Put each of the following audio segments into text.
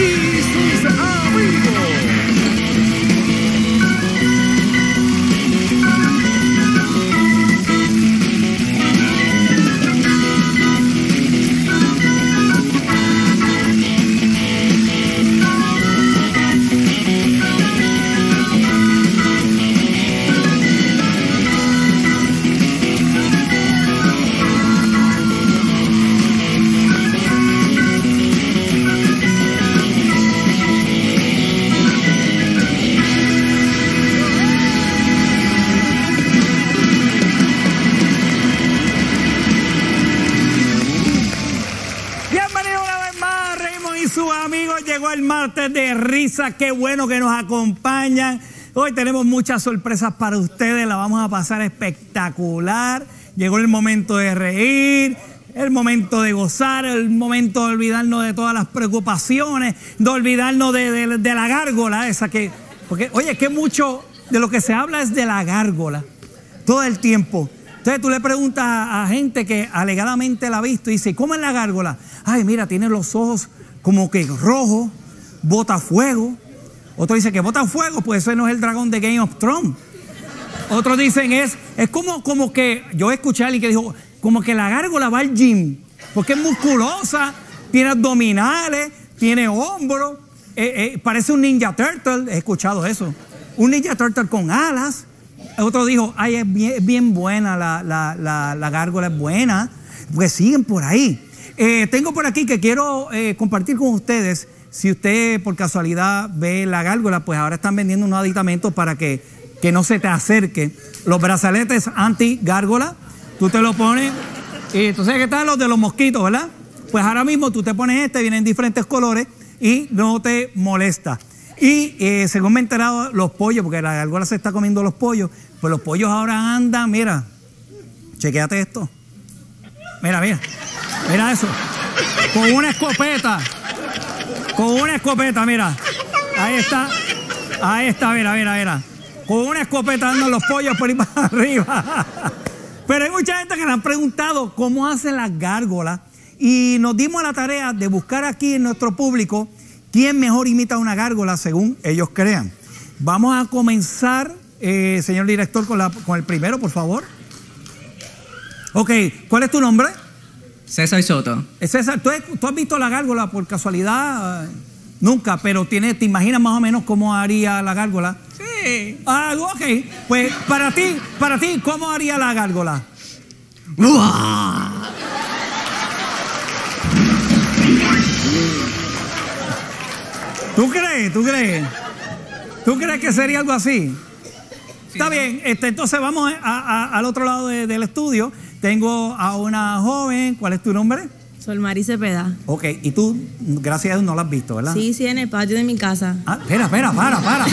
y Qué bueno que nos acompañan. Hoy tenemos muchas sorpresas para ustedes. La vamos a pasar espectacular. Llegó el momento de reír, el momento de gozar, el momento de olvidarnos de todas las preocupaciones, de olvidarnos de, la gárgola esa que. Porque, oye, que mucho de lo que se habla es de la gárgola todo el tiempo. Entonces tú le preguntas a, a gente que alegadamente la ha visto y dice, ¿cómo es la gárgola? Ay, mira, tiene los ojos como que rojos, bota fuego. Otro dice que bota fuego, pues ese no es el dragón de Game of Thrones. Otros dicen es, es como, como que, yo escuché a alguien que dijo, como que la gárgola va al gym, porque es musculosa, tiene abdominales, tiene hombros, eh, eh, parece un ninja turtle, he escuchado eso, un ninja turtle con alas. Otro dijo, ay, es bien, es bien buena, la, la, la, la gárgola es buena, pues siguen por ahí. Eh, tengo por aquí que quiero compartir con ustedes, si usted por casualidad ve la gárgola, pues ahora están vendiendo unos aditamentos para que, que no se te acerque. Los brazaletes anti-gárgola, tú te lo pones, y entonces ¿qué tal los de los mosquitos, verdad? Pues ahora mismo tú te pones este, vienen en diferentes colores y no te molesta. Y eh, según me he enterado, los pollos, porque la gárgola se está comiendo los pollos, pues los pollos ahora andan, mira, chequéate esto. Mira, mira, mira eso. Con una escopeta. Con una escopeta, mira. Ahí está. Ahí está, mira, mira, mira. Con una escopeta andan los pollos por ahí para arriba. Pero hay mucha gente que le han preguntado cómo hacen las gárgolas. Y nos dimos la tarea de buscar aquí en nuestro público quién mejor imita una gárgola según ellos crean. Vamos a comenzar, eh, señor director, con, con el primero, por favor. Ok, ¿cuál es tu nombre? César Soto. Eh, César, ¿tú, tú has visto la gárgola por casualidad? Eh, Nunca, pero tiene, ¿te imaginas más o menos cómo haría la gárgola? Sí. Ah, ok. Pues para ti, para ti, ¿cómo haría la gárgola? ¿Tú crees? ¿Tú crees? ¿Tú crees que sería algo así? Está bien, este, entonces vamos a- a- al otro lado de- del estudio. Tengo a una joven, ¿cuál es tu nombre? Sol Mari Cepeda. Ok, y tú, gracias a Dios, no la has visto, ¿verdad? Sí, sí, en el patio de mi casa. Ah, espera, espera, para, para.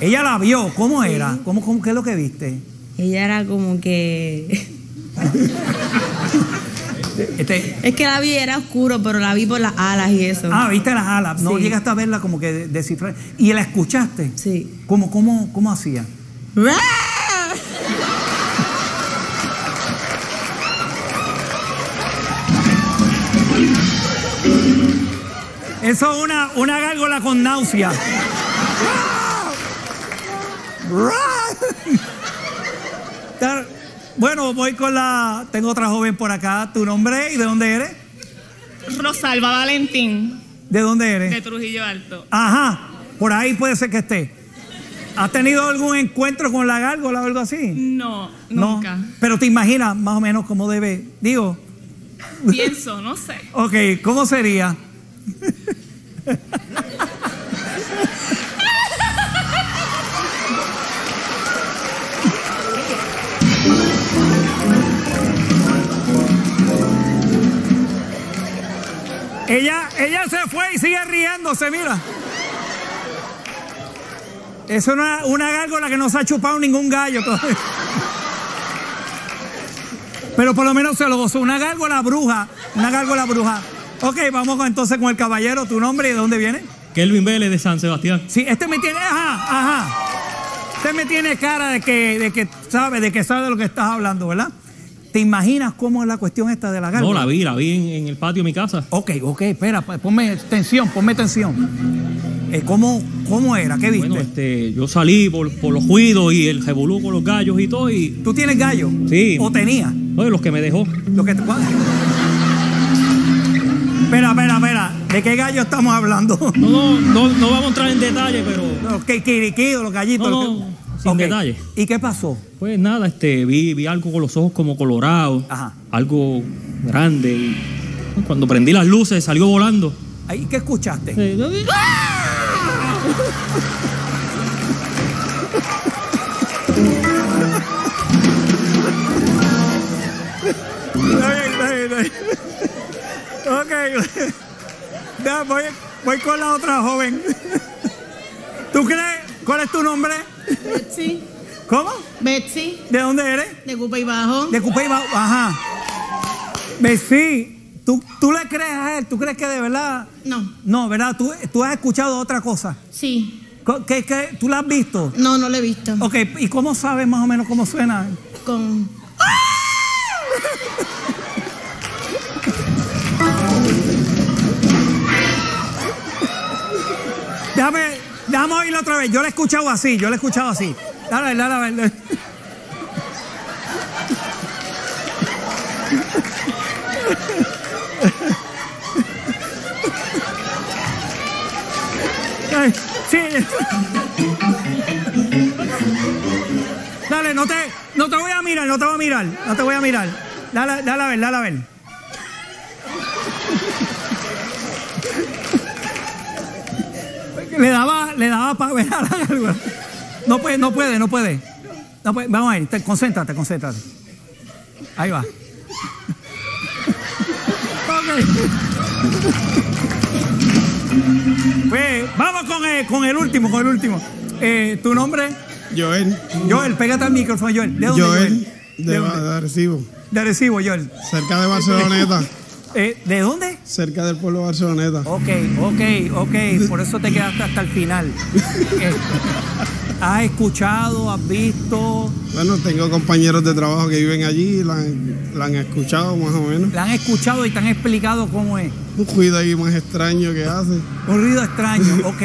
Ella la vio, ¿cómo era? ¿Cómo, cómo, ¿Qué es lo que viste? Ella era como que. Este, Es que la vi, era oscuro, pero la vi por las alas y eso. ah, viste las alas, no Sí. llegaste a verla como que de- descifrar. ¿Y la escuchaste? Sí. ¿Cómo, cómo, cómo hacía? Eso es una, una gárgola con náusea. Bueno, voy con la. Tengo otra joven por acá. ¿Tu nombre y de dónde eres? Rosalba Valentín, ¿De dónde eres? de Trujillo Alto. Ajá, por ahí puede ser que esté. ¿Has tenido algún encuentro con la gárgola o algo así? No, No. nunca. Pero te imaginas más o menos cómo debe. Digo, Pienso, no sé. ok, ¿cómo sería? Ella, ella se fue y sigue riéndose, mira. Es una, una gárgola que no se ha chupado ningún gallo. Pero por lo menos se lo gozó. Una gárgola bruja. Una gárgola bruja. Ok, vamos entonces con el caballero. ¿Tu nombre y de dónde viene? Kelvin Vélez de San Sebastián. Sí, este me tiene. Ajá, ajá. Este me tiene cara de que, de que sabe, de que sabe de lo que estás hablando, ¿verdad? ¿Te imaginas cómo es la cuestión esta de la No, gárgola? la vi, la vi en, en el patio de mi casa. Ok, ok, espera, pues, ponme tensión, ponme tensión. Eh, ¿cómo, ¿Cómo era? ¿Qué viste? Bueno, este, yo salí por, por los juidos y el revolú con los gallos y todo, y ¿Tú tienes gallo? Sí. ¿O tenías? oye, los que me dejó. Lo que te... Espera, espera, espera. ¿De qué gallo estamos hablando? No, no, no, no vamos a entrar en detalle, pero Los que quiriquidos, los gallitos. No, no, sin detalle. ¿Y qué pasó? pues nada, este, vi, vi algo con los ojos como colorados, Ajá. algo grande, y cuando prendí las luces salió volando. Ahí, ¿Qué escuchaste? Eh, bien. Ok. Ya, voy, voy con la otra joven. ¿Tú crees? ¿Cuál es tu nombre? Betsy, ¿Cómo? Betsy, ¿De dónde eres? de Cupa y Bajo. De Cupeyba. Ajá. Besí, ¿tú, ¿tú le crees a él? ¿Tú crees que de verdad? No, No, ¿verdad? ¿Tú, tú has escuchado otra cosa? sí. ¿Qué, qué, tú la has visto? No, no lo he visto. Ok, ¿y cómo sabes más o menos cómo suena? Con. Déjame, déjame oírlo otra vez. Yo la he escuchado así, yo la he escuchado así. Dale, dale, dale. Sí. Dale, no te, no te voy a mirar, no te voy a mirar, no te voy a mirar. Dale, dale a ver, dale a ver. Le daba, le daba para ver a la. No puede, no puede, no puede. No puede. Vamos a ir, te- concéntrate, concéntrate. Ahí va. Ok. Pues vamos con el, con el último, con el último. Eh, ¿Tu nombre? Joel, Joel, pégate al micrófono, Joel. ¿De dónde, Joel? Joel ¿De, de, dónde? de Arecibo, De Arecibo, Joel. cerca de Barceloneta, Eh, ¿De dónde? cerca del pueblo de Barceloneta. Ok, ok, ok. Por eso te quedaste hasta el final. Eh, ¿Has escuchado, has visto? Bueno, tengo compañeros de trabajo que viven allí, la, la han escuchado más o menos. ¿La han escuchado y te han explicado cómo es? Un ruido ahí más extraño que hace. Un ruido extraño, ok.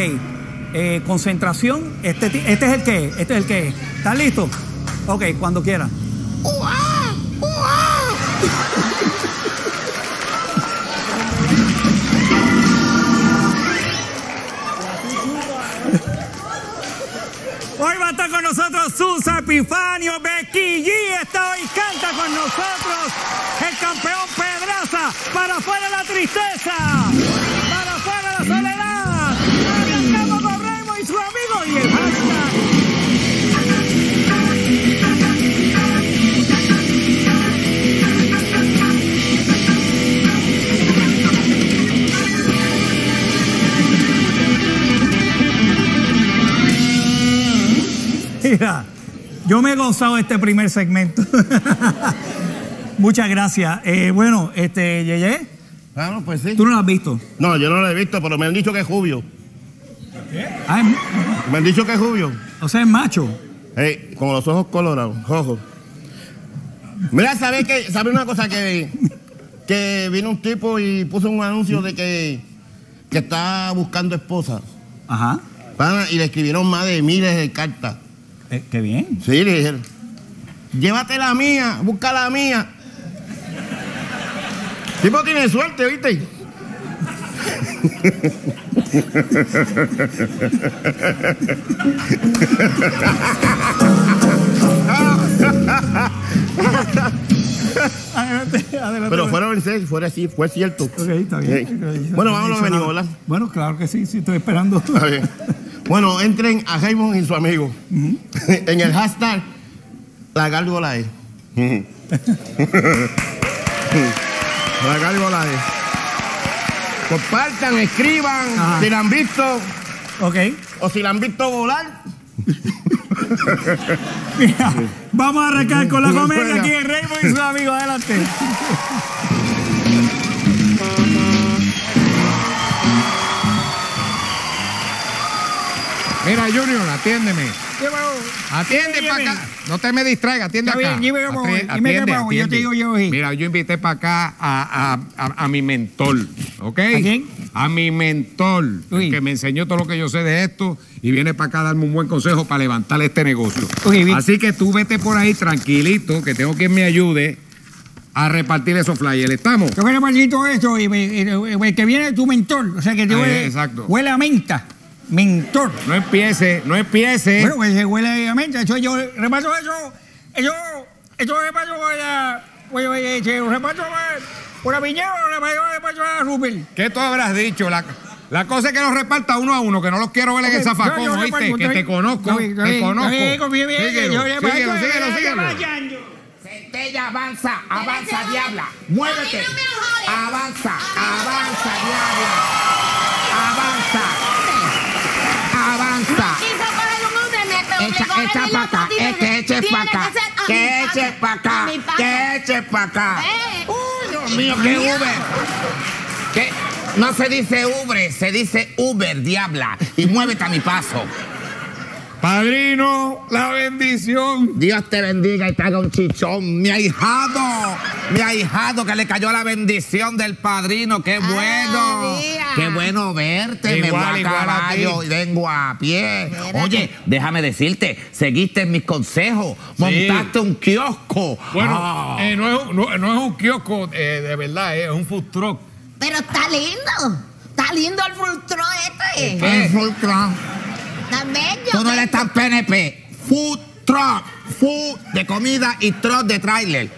Eh, concentración, este, este es el que es, este es el que es. ¿Estás listo? Ok, cuando quiera. Hoy va a estar con nosotros Susa Epifanio Becky G. Está hoy, canta con nosotros el campeón Pedraza. Para afuera la tristeza, Mira, yo me he gozado este primer segmento. Muchas gracias. Eh, bueno, este, Yeye, Claro, pues sí. tú no lo has visto. No, yo no lo he visto, pero me han dicho que es Jubio. Ah, es- Me han dicho que es Jubio. o sea, es macho. Ey, con los ojos colorados, ojos. Mira, ¿sabes qué? ¿Sabe una cosa que, que vino un tipo y puso un anuncio de que, que está buscando esposa? Ajá. Y le escribieron más de miles de cartas. Eh, qué bien. Sí, le dijeron, llévate la mía, busca la mía. Tipo tiene suerte, ¿viste? Adelante, adelante. Pero fueron en serio, fue así, fue cierto. Ok, está bien. Sí. Bueno, vamos a lo que venimos. Bueno, claro que sí, sí, estoy esperando. Está bien. Bueno, entren a Raymond y su amigo. en el hashtag La Gárgola es. la Gárgola es. Compartan, escriban, Ajá. si la han visto Ok. o si la han visto volar. Mira, vamos a arrancar con la comedia aquí en Raymond y sus amigos. Adelante. Mira, Junior, atiéndeme. Atiende para acá. No te me distraigas, atiende Está acá. bien, yo te digo yo, sí. Mira, yo invité para acá a, a- a- a mi mentor, ¿ok? ¿A quién? A mi mentor, el que me enseñó todo lo que yo sé de esto y viene para acá a darme un buen consejo para levantar este negocio. Uy. Así que tú vete por ahí tranquilito, que tengo quien me ayude a repartir esos flyers. ¿Estamos? Yo quiero eso y, me- y- y que viene tu mentor, o sea que te Eh, huele, exacto. huele a menta. Mentor. No empiece, no empiece. Bueno, pues se huele a menta. Eso yo repaso eso. Eso, eso repaso por la. Oye, oye, repaso por- por la piñera repaso, repaso a Rupert. ¿Qué tú habrás dicho? La, la cosa es que los reparta uno a uno, que no los quiero ver en el zafacón, yo- yo ¿oíste? reparto, Que te bien. conozco, bien, está te bien, conozco. bien, confía en mí, Síguelo, síguelo, síguelo, síguelo. Centella, avanza, avanza, diabla. Muévete. Avanza, avanza, diabla. Echa, echa para acá, que eches para acá, que eches para acá, que eches para acá. Uy, Dios mío, qué Uber. ¿Qué? No se dice Uber, se dice Uber, diabla. Y muévete a mi paso. Padrino, la bendición. Dios te bendiga y te haga un chichón. Mi ahijado, mi ahijado que le cayó la bendición del padrino. Qué bueno. Qué bueno verte. Me voy a igual a caballo ti. y vengo a pie. Oye, déjame decirte, seguiste mis consejos. Montaste un kiosco. Bueno, Ah. eh, no, es, un- no- no es un kiosco eh, de verdad, eh, es un food truck. Pero está lindo. Está lindo el frustro este. El food truck. Bello. Tú no eres tan PNP. Food truck. Food de comida y truck de trailer.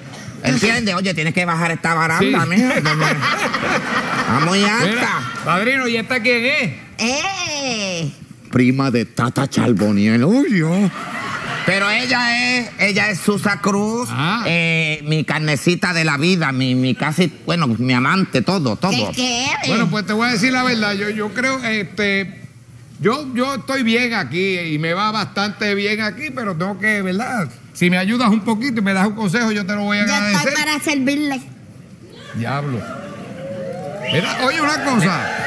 ¿Entiendes? Oye, tienes que bajar esta baranda, Sí. mija. Está muy Mira, alta. padrino, ¿y esta quién es? Eh. prima de Tata Charboniel. Uy, Dios. Pero ella es, ella es Susa Cruz, Ah. eh, mi carnecita de la vida, mi, mi casi, bueno, mi amante, todo, todo. ¿Qué quieres? Bueno, pues te voy a decir la verdad. Yo, yo creo, este, yo, yo estoy bien aquí y me va bastante bien aquí, pero tengo que, ¿verdad? Si me ayudas un poquito y me das un consejo, yo te lo voy a Yo agradecer. estoy para servirle. Diablo. Mira, oye una cosa.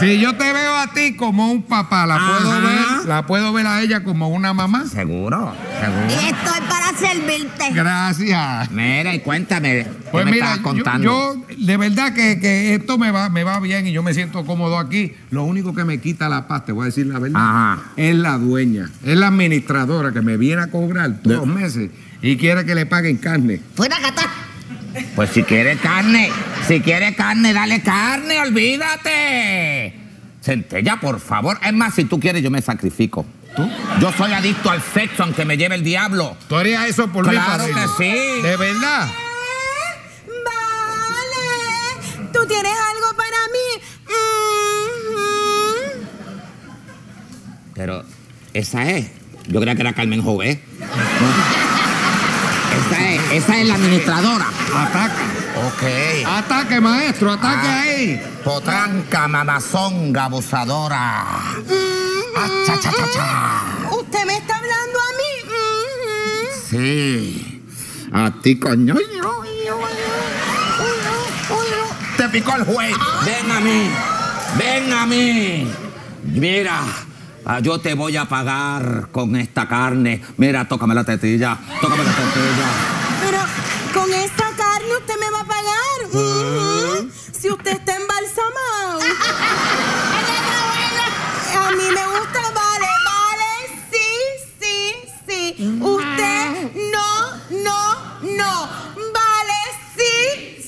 Si yo te veo a ti como un papá, la puedo ver, la puedo ver a ella como una mamá. Seguro, Y seguro. estoy para servirte. Gracias. Mira, y cuéntame, ¿qué Pues me mira, estabas yo, contando? yo de verdad que, que esto me va, me va bien y yo me siento cómodo aquí. Lo único que me quita la paz, te voy a decir la verdad, Ajá. es la dueña, es la administradora que me viene a cobrar todos los meses y quiere que le paguen carne. Fuera Catá. Pues si quiere carne, si quiere carne, dale carne, olvídate. Centella, por favor. Es más, si tú quieres, yo me sacrifico. ¿Tú? Yo soy adicto al sexo, aunque me lleve el diablo. ¿Tú harías eso por Claro mí, padrino? que sí. ¿De verdad? Vale. ¿Tú tienes algo para mí? Mhm. Pero esa es. Yo creía que era Carmen Jové. Esa es, la administradora. Ataque. Ok. Ataque, maestro, ataque Ah. ahí. Potranca, mamazonga, abusadora. Ah, cha, cha, cha, cha. ¿Usted me está hablando a mí? Sí. A ti, coño. Te picó el juez. Ven a mí. Ven a mí. Mira. ah, Yo te voy a pagar con esta carne. Mira, tócame la tetilla. Tócame la tetilla. Si usted está embalsamado. A mí me gusta, vale, vale, sí, sí, sí. Usted no, no, no. Vale, sí,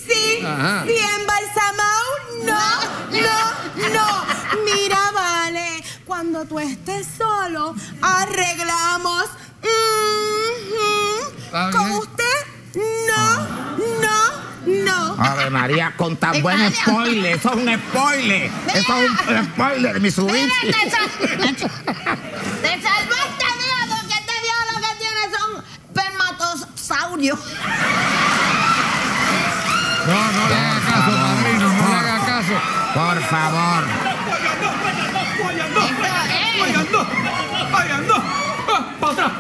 sí, Ajá. sí, embalsamado, no, no, no. Mira, vale, cuando tú estés solo, arreglamos. Con usted. Ave María, con tan buen spoiler. Eso es un spoiler. Eso es un spoiler, mi subir. Te salvaste, Dios, porque este Dios lo que tiene son espermatosaurios. No, no le haga caso, padrino, no le haga caso. Por favor. ¡Ahí ando! ¡Ahí ando! ¡Ah, ¡Para atrás!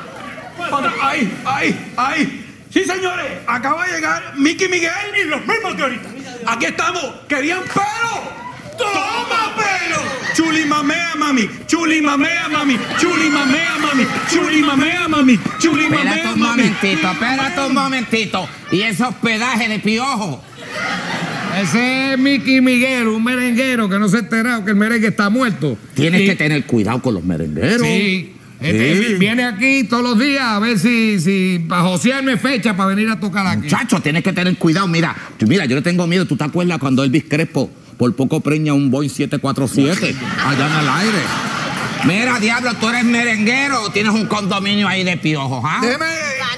¡Para atrás! ¡Ahí! ¡Ahí! ¡Ahí! Sí, señores, acaba de llegar Mickey Miguel y los mismos de ahorita. Aquí estamos. ¿Querían pelo? ¡Toma pelo! chuli mamea mami, chuli mamea mami, chuli mamea mami, chuli mamea mami, chuli Espérate mamea un mami. momentito, espérate un momentito. Y ese hospedaje de piojo. Ese es Mickey Miguel, un merenguero que no se ha enterado que el merengue está muerto. Tienes Y- que tener cuidado con los merengueros. Sí. Este, Sí. Viene aquí todos los días a ver si, si para josearme fecha para venir a tocar aquí. Muchacho, tienes que tener cuidado. Mira, tú- mira, yo le tengo miedo. ¿Tú te acuerdas cuando Elvis Crespo por poco preña un Boeing 747 allá en el aire? Mira, diablo, tú eres merenguero o tienes un condominio ahí de piojos, ¿ah? Déjeme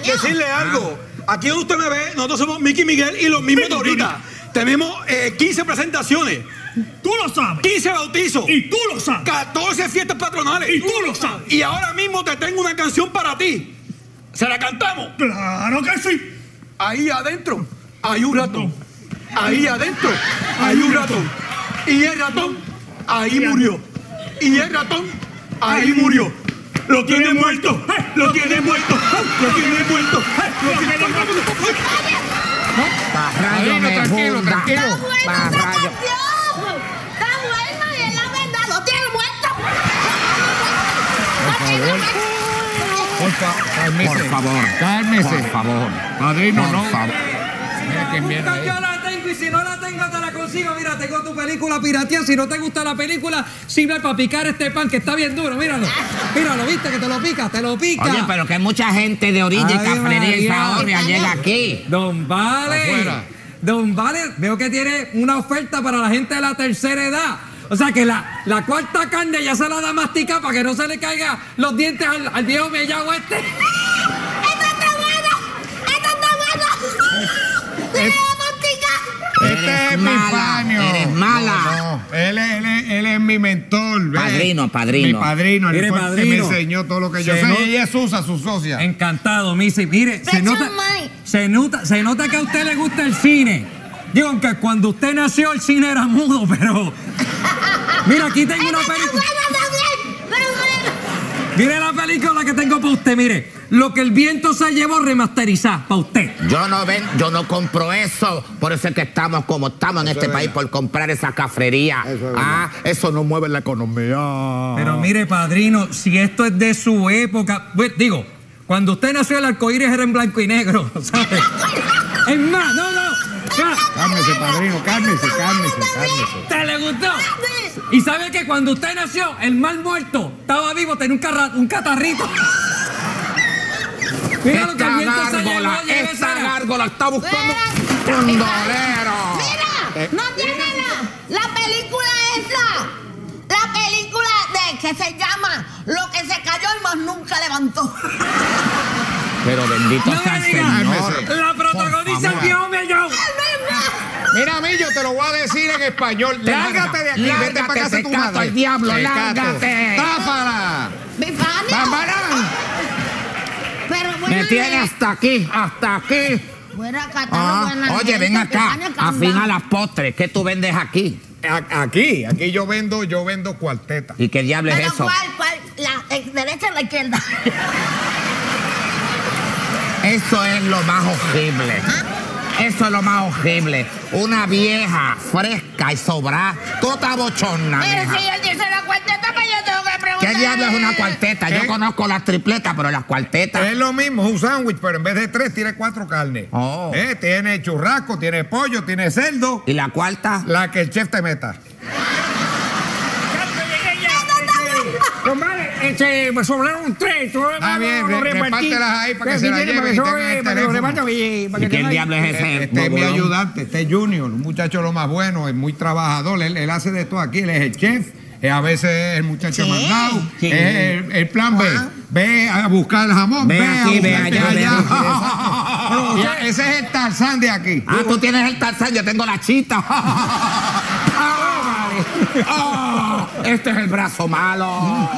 decirle algo. Aquí donde usted me ve, nosotros somos Mickey Miguel y los mismos de ahorita. Tenemos eh, 15 presentaciones. Tú lo sabes. 15 bautizos. Y tú lo sabes. 14 fiestas patronales. Y tú lo sabes. Y ahora mismo te tengo una canción para ti. ¿Se la cantamos? Claro que sí. Ahí adentro hay un ratón. Ahí adentro hay un ratón. Y el ratón ahí murió. Y el ratón ahí murió. Lo tiene muerto. Lo tiene muerto. Lo tiene muerto. Lo tiene muerto. Rayo. canción. Está buena y es la verdad. Lo tiene muerto. Por favor, cálmese. Por favor. Cálmese. Por favor. Padrino, Por no. favor. Mira quién viene ahí. Yo la tengo y si no la tengo te la consigo. Mira, tengo tu película pirateada. Si no te gusta la película, sirve para picar este pan que está bien duro. Míralo. Míralo, viste que te lo pica, te lo pica. Oye, pero que mucha gente de orilla y cafrería y llega aquí. Don Vale. Afuera. Don Vale, veo que tiene una oferta para la gente de la tercera edad. O sea que la, la cuarta carne ya se la da mastica para que no se le caiga los dientes al, al viejo mellao este. ¡Esta está buena! ¡Esta está buena! Este Eres es mi mala, paño. eres mala. No, no. Él, es, él, es, él es mi mentor. ¿ves? Padrino, padrino. Mi padrino. Él Mire, fue el que me padrino. enseñó todo lo que yo Se sé. no- Y ella es Susa, su socia. Encantado, Missy. Mire, se nota, se, nota, se nota que a usted le gusta el cine. Digo, aunque cuando usted nació el cine era mudo, pero... Mira, aquí tengo una ¡Esta está película. buena también! ¡Pero bueno! Mire la película que tengo para usted, mire. Lo que el viento se llevó remasterizar para usted. Yo no ven, yo no compro eso. Por eso es que estamos como estamos en este es país verdad. por comprar esa cafrería. Eso es verdad. ah, eso no mueve la economía. Pero mire, padrino, si esto es de su época, pues, digo, cuando usted nació el arcoíris era en blanco y negro, ¿sabes? Es más, no, no. Cálmese, padrino, cálmese, cálmese, cálmese. ¿Te le gustó? Y sabe que cuando usted nació, el mal muerto estaba vivo, tenía un, carra- un catarrito. Mira lo que el viento se llevó, esta gárgola está buscando Mira. un dolero. Mira, no tiene nada. La película esa. La película de que se llama Lo que se cayó y más nunca levantó. Pero bendito No sea el Señor. la protagoniza el favor. viejo Mellao. Mira, a mí yo te lo voy a decir en español. Lárgate de aquí, vete Lárgate, para casa de tu madre. al diablo, Te cato. lárgate. ¡Tápala! ¡Bambarán! Pero bueno. Me tiene hasta aquí, hasta aquí. Está Ah, buena oye, gente, ven acá, calma. afina las postres. ¿Qué tú vendes aquí? A- Aquí, aquí yo vendo, yo vendo cuarteta. ¿Y qué diablo es Pero eso? ¿cuál, cuál? La eh, derecha o la izquierda. Eso es lo más horrible. Eso es lo más horrible. Una vieja fresca y sobrada, toda bochorna. Pero mija. si él dice la cuarteta, pues yo tengo que preguntar. ¿Qué diablo es una cuarteta? Yo ¿Eh? conozco las tripletas, pero las cuartetas. Es lo mismo, es un sándwich, pero en vez de tres tiene cuatro carnes. Oh. Eh, Tiene churrasco, tiene pollo, tiene cerdo. ¿Y la cuarta? La que el chef te meta. Este, me sobraron un tres. Ah, bien, re- repártelas ahí para que se las lleven Para que lo teléfono. repartan y para ¿Y que quién diablo es ese? Este es mi ayudante, este es Junior, un muchacho lo más bueno, es muy trabajador, él, él hace de todo aquí, él es el chef, eh, a veces es el muchacho Sí. mandado, Sí. es el, el plan B, ve a buscar el jamón, Ve ve, a aquí, ve allá, ve aquí, Pero usted- ese es el Tarzán de aquí. Ah, tú tienes el tarzán, yo tengo la chita. Ah, este es el brazo malo.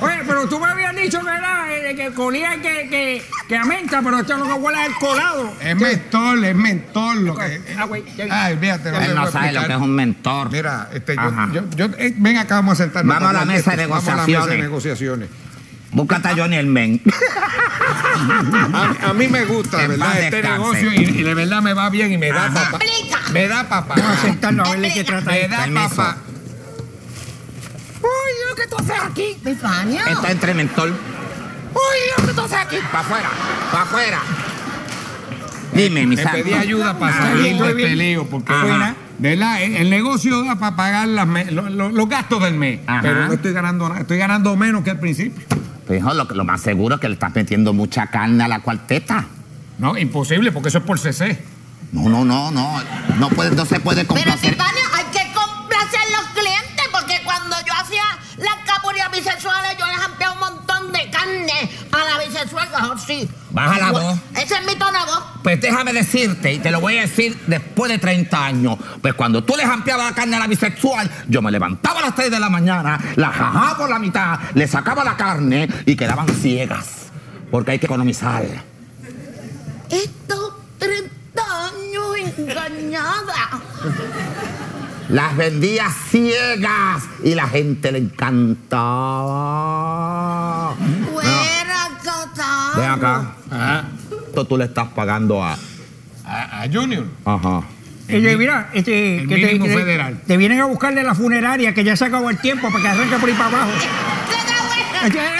Oye, pero tú me habías dicho. Eh, Que colía que, que, que aumenta, pero esto lo que huele es el colado. Es mentor, es mentor lo que. Ah, güey. Ay, fíjate, Él no sabe lo que es un mentor. Mira, este, yo, yo, yo- eh, ven acá, vamos a sentarnos. Vamos a la mesa de esto. Vamos a la mesa de negociaciones. Búscate a Johnny el Men. A, a mí me gusta, En ¿verdad? Este descanse. negocio y, y de verdad me va bien y me da Ajá. papá. Me da papá. Vamos a sentarnos a ver de qué trata Me da Permiso. papá. lo que tú haces aquí. Epifanio. Está entre mentol. Uy, lo que tú haces aquí. Para afuera, para afuera. Dime, mi Te pedí ayuda para Ah, salir estoy de bien. este lío, porque Ajá. de verdad, el el negocio da para pagar las me- lo- lo- los gastos del mes, Ajá. pero no estoy ganando nada, estoy ganando menos que al principio. Pues, hijo, lo, que- lo más seguro es que le estás metiendo mucha carne a la cuarteta. No, imposible, porque eso es por CC. No, no, no, no. No, puede, no se puede Pero complacer. Epifanio, hay que complacer a los clientes porque cuando yo hacía las capurías bisexuales yo les ampliaba un montón de carne Oh, sí. Baja la voz. Ese es mi tono de voz. Pues déjame decirte, y te lo voy a decir después de 30 años. Pues cuando tú les ampliabas la carne a la bisexual, yo me levantaba a las 3 de la mañana, la jajaba por la mitad, le sacaba la carne y quedaban ciegas. Porque hay que economizar. Estos 30 años engañada. Las vendía ciegas y la gente le encantaba. Cata. Ven acá. Esto tú le estás pagando a. A, a Junior. Ajá. Oye, mira, este, el que te, te- federal. te vienen a buscar de la funeraria que ya se acabó el tiempo para que arranque por ahí para abajo. Este, eh,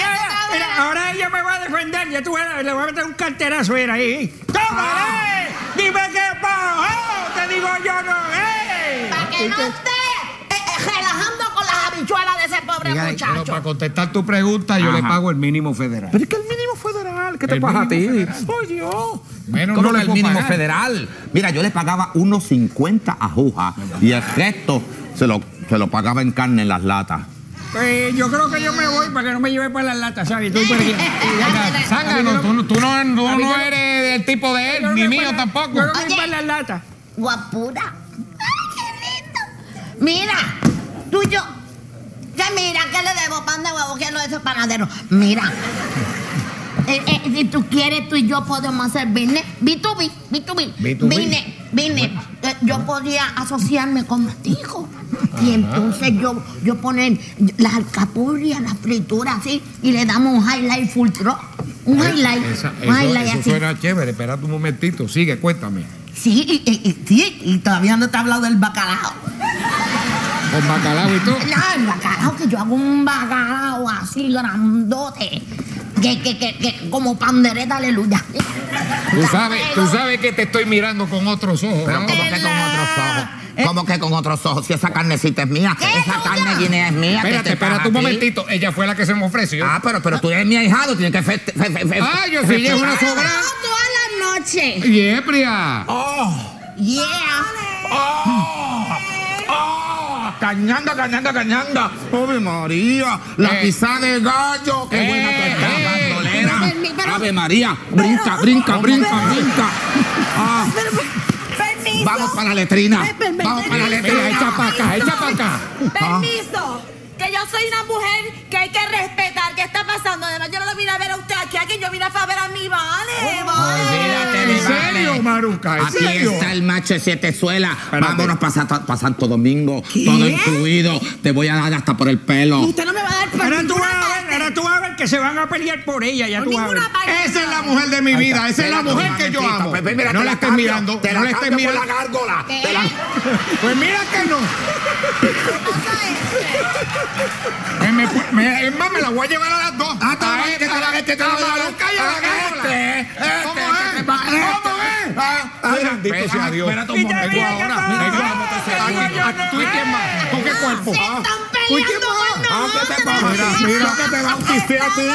mira, ahora ella me va a defender, ya tú le voy a meter un carterazo era ahí. ¡Tómale! ¡Dime qué pasó! Te digo yo no, ¡eh! Para que no esté eh, eh, relajando con las habichuelas de ese pobre Pero muchacho. para contestar tu pregunta, yo le pago el mínimo federal. Pero es que el mínimo federal, ¿qué te El pasa a ti? federal. ¡Ay, Dios! Menos ¿Cómo no el mínimo pagar? federal? Mira, yo le pagaba unos 50 a Juja y el resto se lo, se lo pagaba en carne en las latas. Pues yo creo que yo me voy para que no me lleve para las latas, ¿sabes? Estoy por aquí. Tú, no- tú no, tú no yo- eres del tipo de Yo él, ni mío para- tampoco. Yo no me Oye. para las latas. Guapura. Ay, qué lindo. Mira, tú y yo. Que mira, que le debo pan de huevo, que lo de ese panadero. Mira. Eh, eh, si tú quieres, tú y yo podemos hacer business. B2B, B2B. B2B. Business, business. Eh, yo podría asociarme contigo. Y entonces yo, yo poner las alcapurrias, las frituras así, y le damos un highlight full truck. Un highlight. Esa- un eso highlight eso así. suena chévere. Espérate un momentito. Sigue, cuéntame. Sí, y, y- y- sí, y todavía no te he hablado del bacalao. Con bacalao y todo. No, el bacalao, que yo hago un bacalao así grandote. Que, que, que, que como pandereta, aleluya. Tú sabes, tú sabes que te estoy mirando con otros ojos. Pero ¿no? ¿cómo que con otros ojos? ¿Cómo que con otros ojos? Si esa carnecita es mía, ¿Qué, esa carne guinea es mía. ¿qué Espérate, espérate un momentito. Ella fue la que se me ofreció. Ah, pero, pero tú eres mi ahijado, tienes que... fe- fe- fe- fe- Ah, yo sí, ella es una sobra. toda la noche. Yepria. ¡Oh! Yeah. ¡Oh! ¡Cañanga, cañanga, cañanga! ¡Ave María! ¡La Eh. pizza de gallo! ¡Qué Eh, buena estás, eh. bandolera! Pero, pero, ¡Ave María! ¡Brinca, brinca, brinca, brinca! Ah, Permiso. ¡Vamos para la letrina! Ven, ¡Vamos para la letrina! echa para acá, echa para acá. Permiso. Que yo soy una mujer que hay que respetar. ¿Qué está pasando? Además, yo no lo vine a ver a usted yo vine a ver a mi vale. vale. Olvídate de ¿En serio, vale. Maruca? ¿En Aquí serio? está el macho de siete suelas. Vámonos para Santo, pa' Santo Domingo. Todo incluido. Te voy a dar hasta por el pelo. Usted no me va a dar por Ahora tú vas a ver, parte. ahora tú vas a ver que se van a pelear por ella, ya Por tú vas a ver. Esa es la mujer de mi vida, esa es la mujer que yo amo. Pues, pues, mira, no la estés cambio, mirando, Te no la estés cambio por mirando. la gárgola. ¿Qué? Te la- Pues mira que no. Que me, me- es más, me la voy a llevar a las dos. Ah, A que te la- te la- a Maruca y a la Ah, gárgola. este, este, ¿Cómo este, es? ¿Cómo este. es? Ah, Ay, ah, bendito sea Dios. espérate un momento. ahora. vamos Ah, ¿Tú y quién más? ¿Con qué cuerpo? Ah. ¿Tú y quién peleando más? con Ah, ¿qué pasa? nosotros. Mira, yo que te bauticé a ti.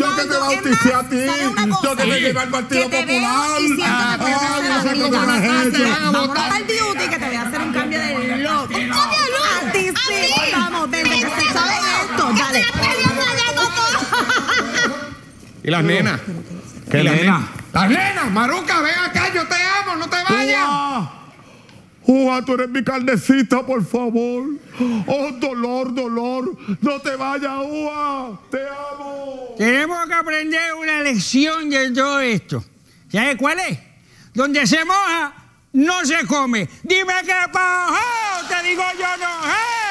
Yo que te bauticé a ti. Yo que te llevé al Partido Popular. Ah, el beauty que te voy a hacer un cambio de look. ¿Cambio de look? A ti sí. Vamos, vente, que se sabe esto. Dale. Están peleando allá, Coco. ¿Y las nenas? ¿Qué ¿Y las nena? nenas? Las nenas, Maruca, ven acá, yo te amo, no te vayas. Juan, tú eres mi carnecita, por favor. Oh, dolor, dolor. No te vayas, Juan. Te amo. Tenemos que aprender una lección de todo esto. ¿Sabes cuál es? Donde se moja, no se come. Dime qué pasó, te digo yo no. ¡hey!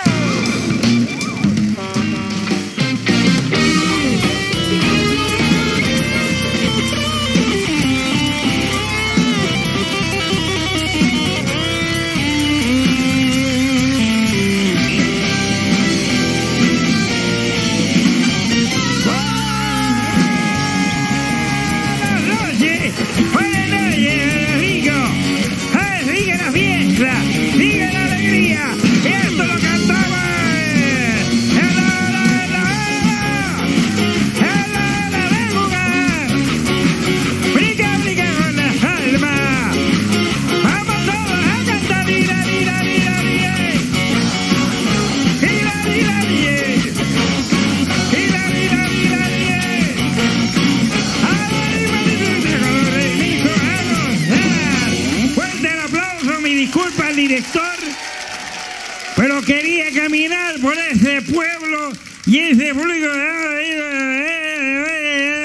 Y ese público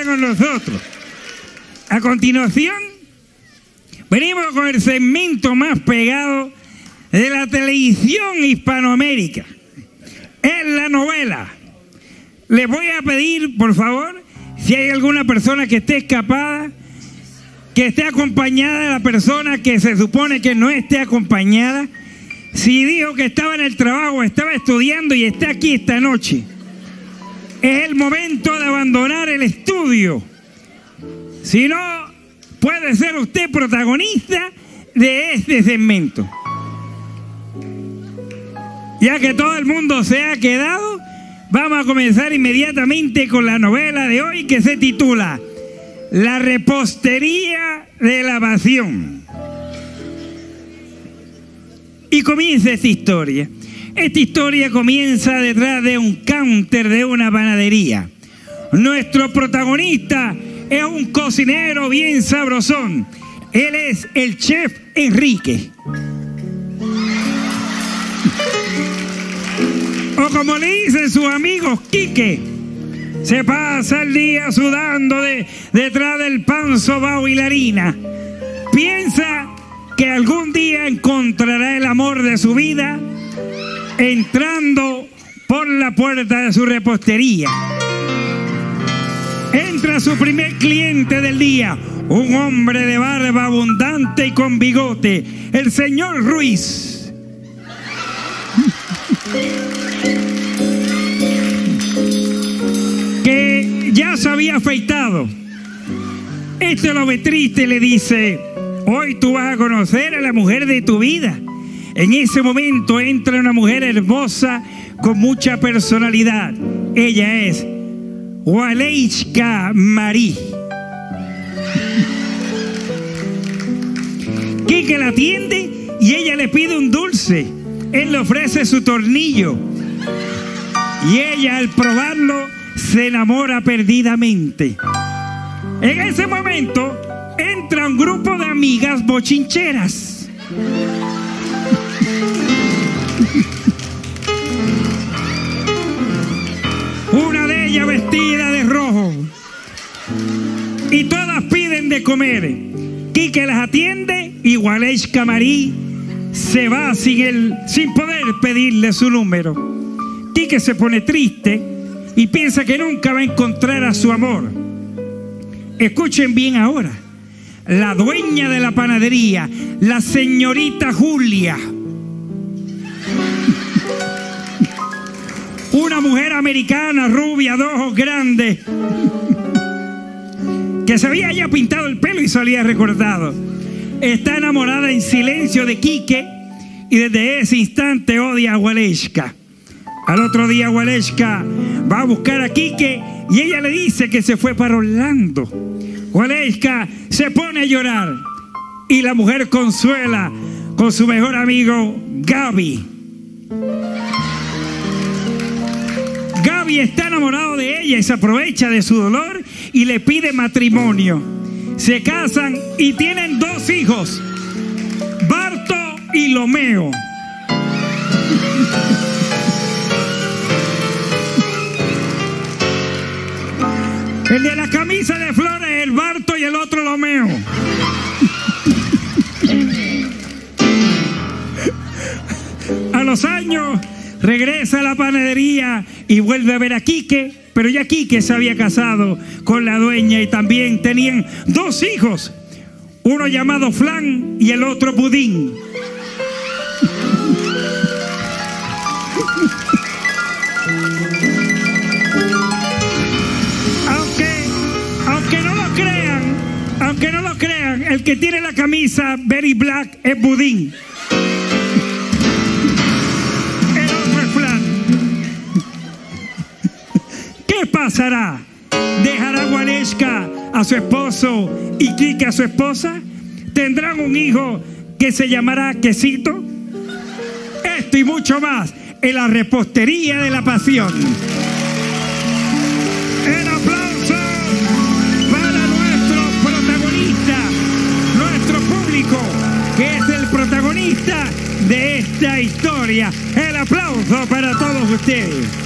con nosotros. A continuación, venimos con el segmento más pegado de la televisión hispanoamérica. Es la novela. Les voy a pedir, por favor, si hay alguna persona que esté escapada, que esté acompañada de la persona que se supone que no esté acompañada, si dijo que estaba en el trabajo, estaba estudiando y está aquí esta noche, es el momento de abandonar el estudio. Si no, puede ser usted protagonista de este segmento. Ya que todo el mundo se ha quedado, vamos a comenzar inmediatamente con la novela de hoy que se titula La repostería de la pasión. Y comienza esta historia. Esta historia comienza detrás de un counter de una panadería. Nuestro protagonista es un cocinero bien sabrosón. Él es el chef Enrique. O como le dicen sus amigos, Quique. Se pasa el día sudando de, detrás del pan sobao y harina. Piensa que algún día encontrará el amor de su vida entrando por la puerta de su repostería. Entra su primer cliente del día, un hombre de barba abundante y con bigote, el señor Ruiz. que ya se había afeitado. Este lo ve triste y le dice, hoy tú vas a conocer a la mujer de tu vida. En ese momento entra una mujer hermosa con mucha personalidad. Ella es Waleichka Marí. Kike la atiende y ella le pide un dulce. Él le ofrece su tornillo. Y ella al probarlo se enamora perdidamente. En ese momento entra un grupo de amigas bochincheras. Una de ellas vestida de rojo. Y todas piden de comer. Quique las atiende y Walesh Camarí se va sin, el, sin poder pedirle su número. Quique se pone triste y piensa que nunca va a encontrar a su amor. Escuchen bien ahora. La dueña de la panadería, la señorita Julia. Una mujer americana, rubia, de ojos grandes, que se había ya pintado el pelo y salía recortado. Está enamorada en silencio de Quique y desde ese instante odia a Waleska. Al otro día Waleska va a buscar a Quique y ella le dice que se fue para Orlando. Waleska se pone a llorar y la mujer consuela con su mejor amigo Gaby. Gaby está enamorado de ella y se aprovecha de su dolor y le pide matrimonio. Se casan y tienen dos hijos, Barto y Lomeo. El de la camisa de flores, el Barto y el otro Lomeo. A los años regresa a la panadería y vuelve a ver a Quique, pero ya Quique se había casado con la dueña y también tenían dos hijos, uno llamado Flan y el otro Pudín. Aunque, aunque no lo crean, aunque no lo crean, el que tiene la camisa very black es Budín. ¿Qué pasará? ¿Dejará Guaresca a su esposo y Kike a su esposa? ¿Tendrán un hijo que se llamará Quesito? Esto y mucho más en la repostería de la pasión. El aplauso para nuestro protagonista, nuestro público, que es el protagonista de esta historia. El aplauso para todos ustedes.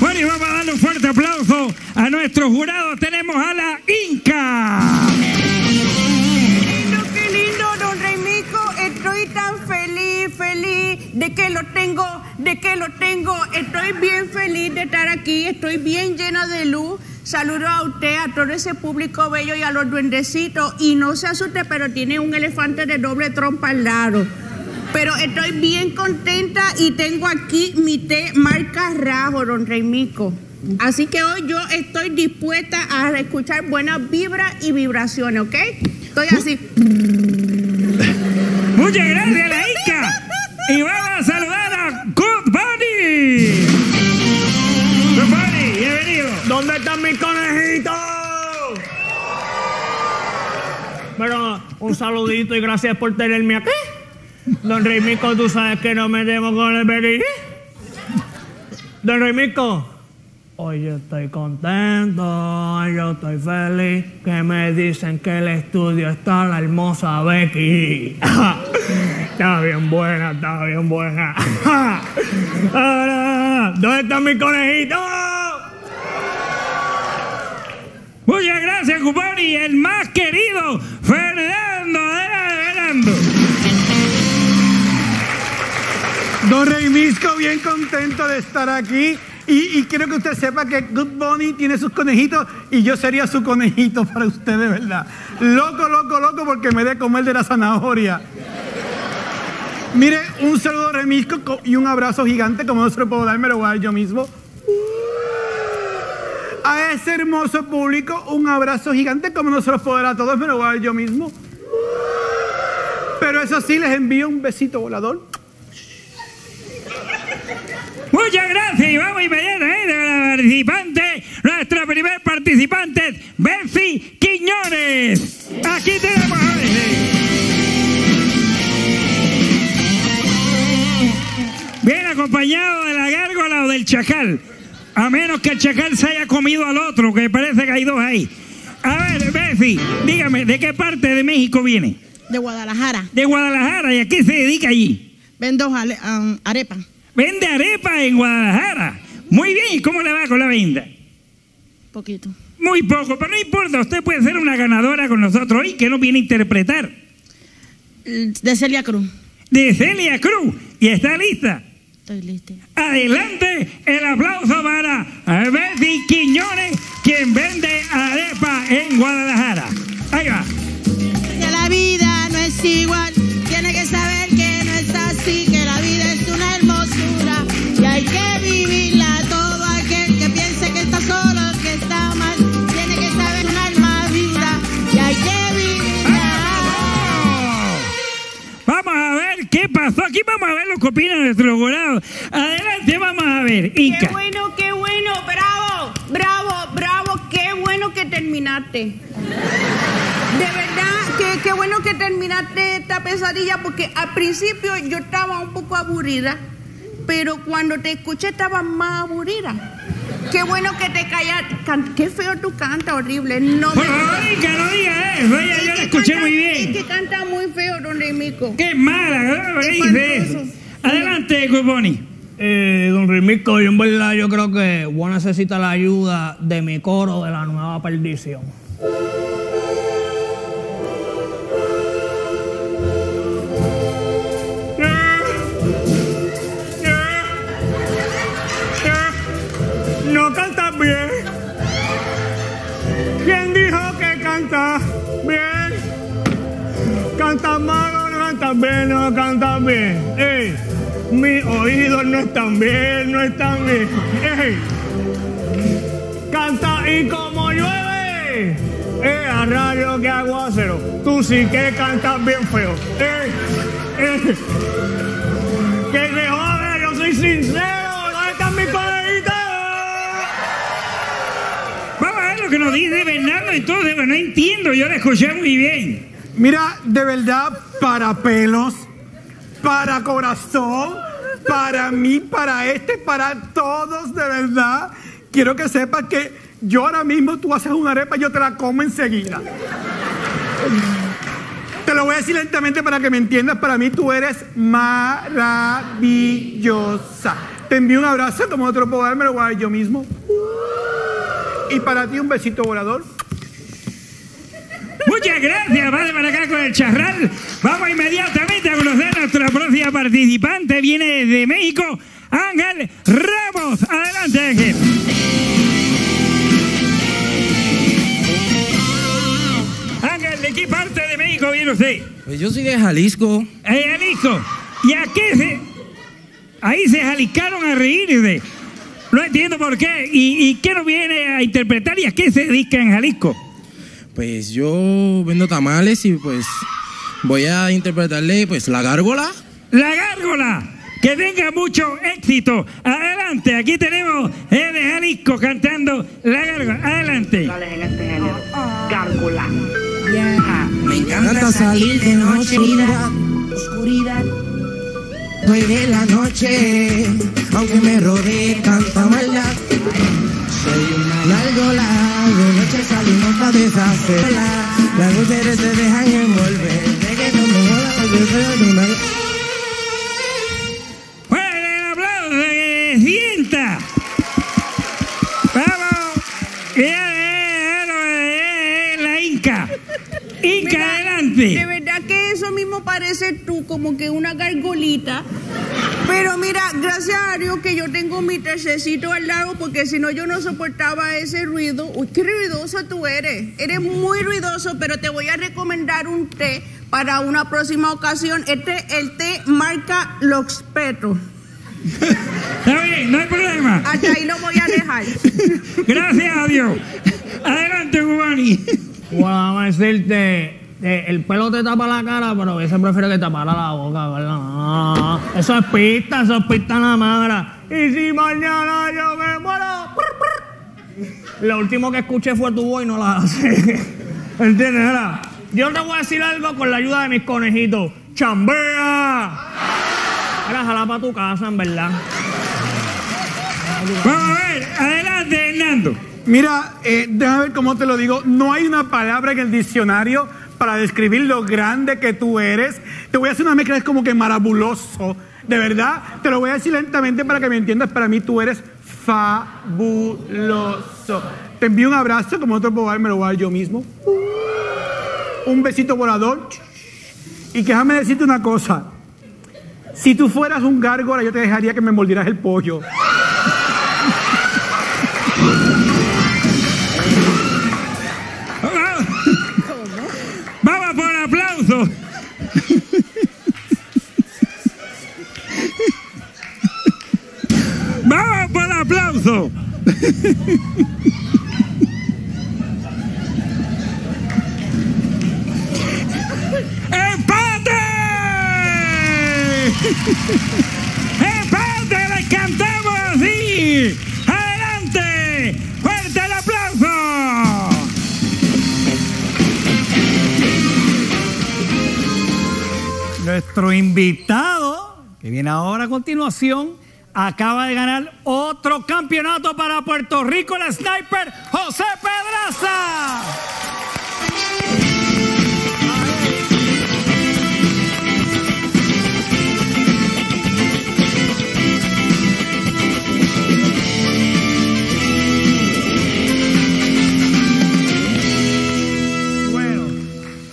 Bueno, y vamos a darle un fuerte aplauso a nuestro jurado. Tenemos a la Inca. Qué lindo, don Reimico. Estoy tan feliz, feliz de que lo tengo, de que lo tengo. Estoy bien feliz de estar aquí. Estoy bien llena de luz. Saludo a usted, a todo ese público bello y a los duendecitos. Y no se asuste, pero tiene un elefante de doble trompa al lado. Pero estoy bien contenta y tengo aquí mi té marca Rajo, don Reimico. Así que hoy yo estoy dispuesta a escuchar buenas vibras y vibraciones, ¿ok? Estoy así. Muchas gracias, la Inca. Y vamos a saludar a Good Bunny. Good Bunny, bienvenido. ¿Dónde están mis conejitos? Bueno, un saludito y gracias por tenerme aquí. Don Reimico, tú sabes que no me demo con el berí. Don Reimico, hoy yo estoy contento, yo estoy feliz, que me dicen que el estudio está la hermosa Becky. está bien buena, está bien buena. ¿Dónde están mis conejitos? Muchas gracias, Cupani. El más querido, Fernando de Fernando. Don Reimisco, bien contento de estar aquí. Y, quiero que usted sepa que Good Bunny tiene sus conejitos y yo sería su conejito para usted, de verdad. Loco, loco, loco, porque me dé comer de la zanahoria. Mire, un saludo Remisco co- y un abrazo gigante, como no se lo puedo dar, me lo voy a dar yo mismo. A ese hermoso público, un abrazo gigante, como no se los puedo dar a todos, me lo voy a dar yo mismo. Pero eso sí, les envío un besito volador. Muchas gracias y vamos inmediatamente a la participante, nuestra primer participante, Bessie Quiñones. Aquí tenemos a Bessie. Bien acompañado de la gárgola o del chacal. A menos que el chacal se haya comido al otro, que parece que hay dos ahí. A ver, Bessie, dígame, ¿de qué parte de México viene? De Guadalajara. De Guadalajara, ¿y a qué se dedica allí? Vendo um, arepa. Vende arepa en Guadalajara. Muy bien, ¿y cómo le va con la venta? Poquito. Muy poco, pero no importa, usted puede ser una ganadora con nosotros hoy que nos viene a interpretar. De Celia Cruz. De Celia Cruz. ¿Y está lista? Estoy lista. Adelante, el aplauso para Betty Quiñones, quien vende arepa en Guadalajara. Ahí va. Que la vida no es igual. Tiene que saber qué pasó. Aquí vamos a ver lo que opina nuestro jurado. Adelante, vamos a ver. Qué bueno, qué bueno, bravo, bravo, bravo, qué bueno que terminaste. De verdad, que qué bueno que terminaste esta pesadilla porque al principio yo estaba un poco aburrida, pero cuando te escuché estaba más aburrida. Qué bueno que te callas. Can- Qué feo tú cantas, horrible. No Por favor, Inca, no diga eso. Ella, yo la escuché muy bien. Es que canta muy feo, don Remico. Qué mala, ¿qué dice eso? Adelante, Cuponi. Eh, don Rimico, yo en verdad yo creo que vos necesitas la ayuda de mi coro de la nueva perdición. Cantas bien. ¿Quién dijo que cantas bien? Cantas mal o no cantas bien, no cantas bien. Ey, mis oídos no están bien, no están bien. Ey, canta y como llueve. Eh, a rayo que aguacero. Tú sí que cantas bien feo. Eh, eh. Que se joda, yo soy sincero. Lo que nos dice Bernardo entonces, no entiendo, yo la escuché muy bien. Mira, de verdad, para pelos, para corazón, para mí, para este, para todos, de verdad. Quiero que sepas que yo ahora mismo tú haces una arepa y yo te la como enseguida. Te lo voy a decir lentamente para que me entiendas. Para mí tú eres maravillosa. Te envío un abrazo, como otro puedo dar, me lo voy a dar yo mismo. Y para ti un besito volador. Muchas gracias, vale para acá con el charral. Vamos inmediatamente a conocer a nuestra próxima participante. Viene desde México, Ángel Ramos. Adelante, Ángel. Ángel, ¿de qué parte de México viene usted? Pues yo soy de Jalisco. Eh, Jalisco. ¿Y a qué se...? Ahí se jaliscaron a reírse. No entiendo por qué. ¿Y, y qué nos viene a interpretar y a qué se dedica en Jalisco? Pues yo vendo tamales y pues voy a interpretarle pues la gárgola. La gárgola. Que tenga mucho éxito. Adelante, aquí tenemos de Jalisco cantando la gárgola. Adelante. en este género. Gárgola. Me encanta salir de noche, oscuridad, oscuridad. Soy de la noche, aunque me rodee tanta maldad. Soy una gárgola, de noche salimos para deshacerla. Las mujeres se dejan envolver, de que no me jodas, yo soy una ¡Fuerte el aplauso! ¡Que sienta! ¡Vamos! ¡Ya, la Inca! ¡Inca, Mira, adelante! Que eso mismo parece tú, como que una gargolita. Pero mira, gracias a Dios que yo tengo mi tercecito al lado, porque si no yo no soportaba ese ruido. Uy, qué ruidoso tú eres. Eres muy ruidoso, pero te voy a recomendar un té para una próxima ocasión. Este, el té marca Los Petros. Está bien, no hay problema. Hasta ahí lo voy a dejar. Gracias a Dios. Adelante, Cubani. Bueno, vamos a decirte, eh, el pelo te tapa la cara, pero a veces prefiero que tapara la boca, ¿verdad? Ah, eso es pista, eso es pista nada más. Y si mañana yo me muero. Lo último que escuché fue tu voz y no la hace. ¿Entiendes? Mira, yo te voy a decir algo con la ayuda de mis conejitos. ¡Chambea! Ahora jala para tu casa, en verdad. Vamos a ver, adelante, Hernando. Mira, eh, déjame ver cómo te lo digo. No hay una palabra en el diccionario para describir lo grande que tú eres. Te voy a hacer una mezcla, es como que marabuloso. De verdad, te lo voy a decir lentamente para que me entiendas. Para mí tú eres fabuloso. Te envío un abrazo, como otro puedo dar, me lo voy a dar yo mismo. Un besito volador. Y déjame decirte una cosa. Si tú fueras un gárgola, yo te dejaría que me mordieras el pollo. Vamos por aplauso. ¡Empate! Nuestro invitado, que viene ahora a continuación, acaba de ganar otro campeonato para Puerto Rico, el sniper José Pedraza. Bueno,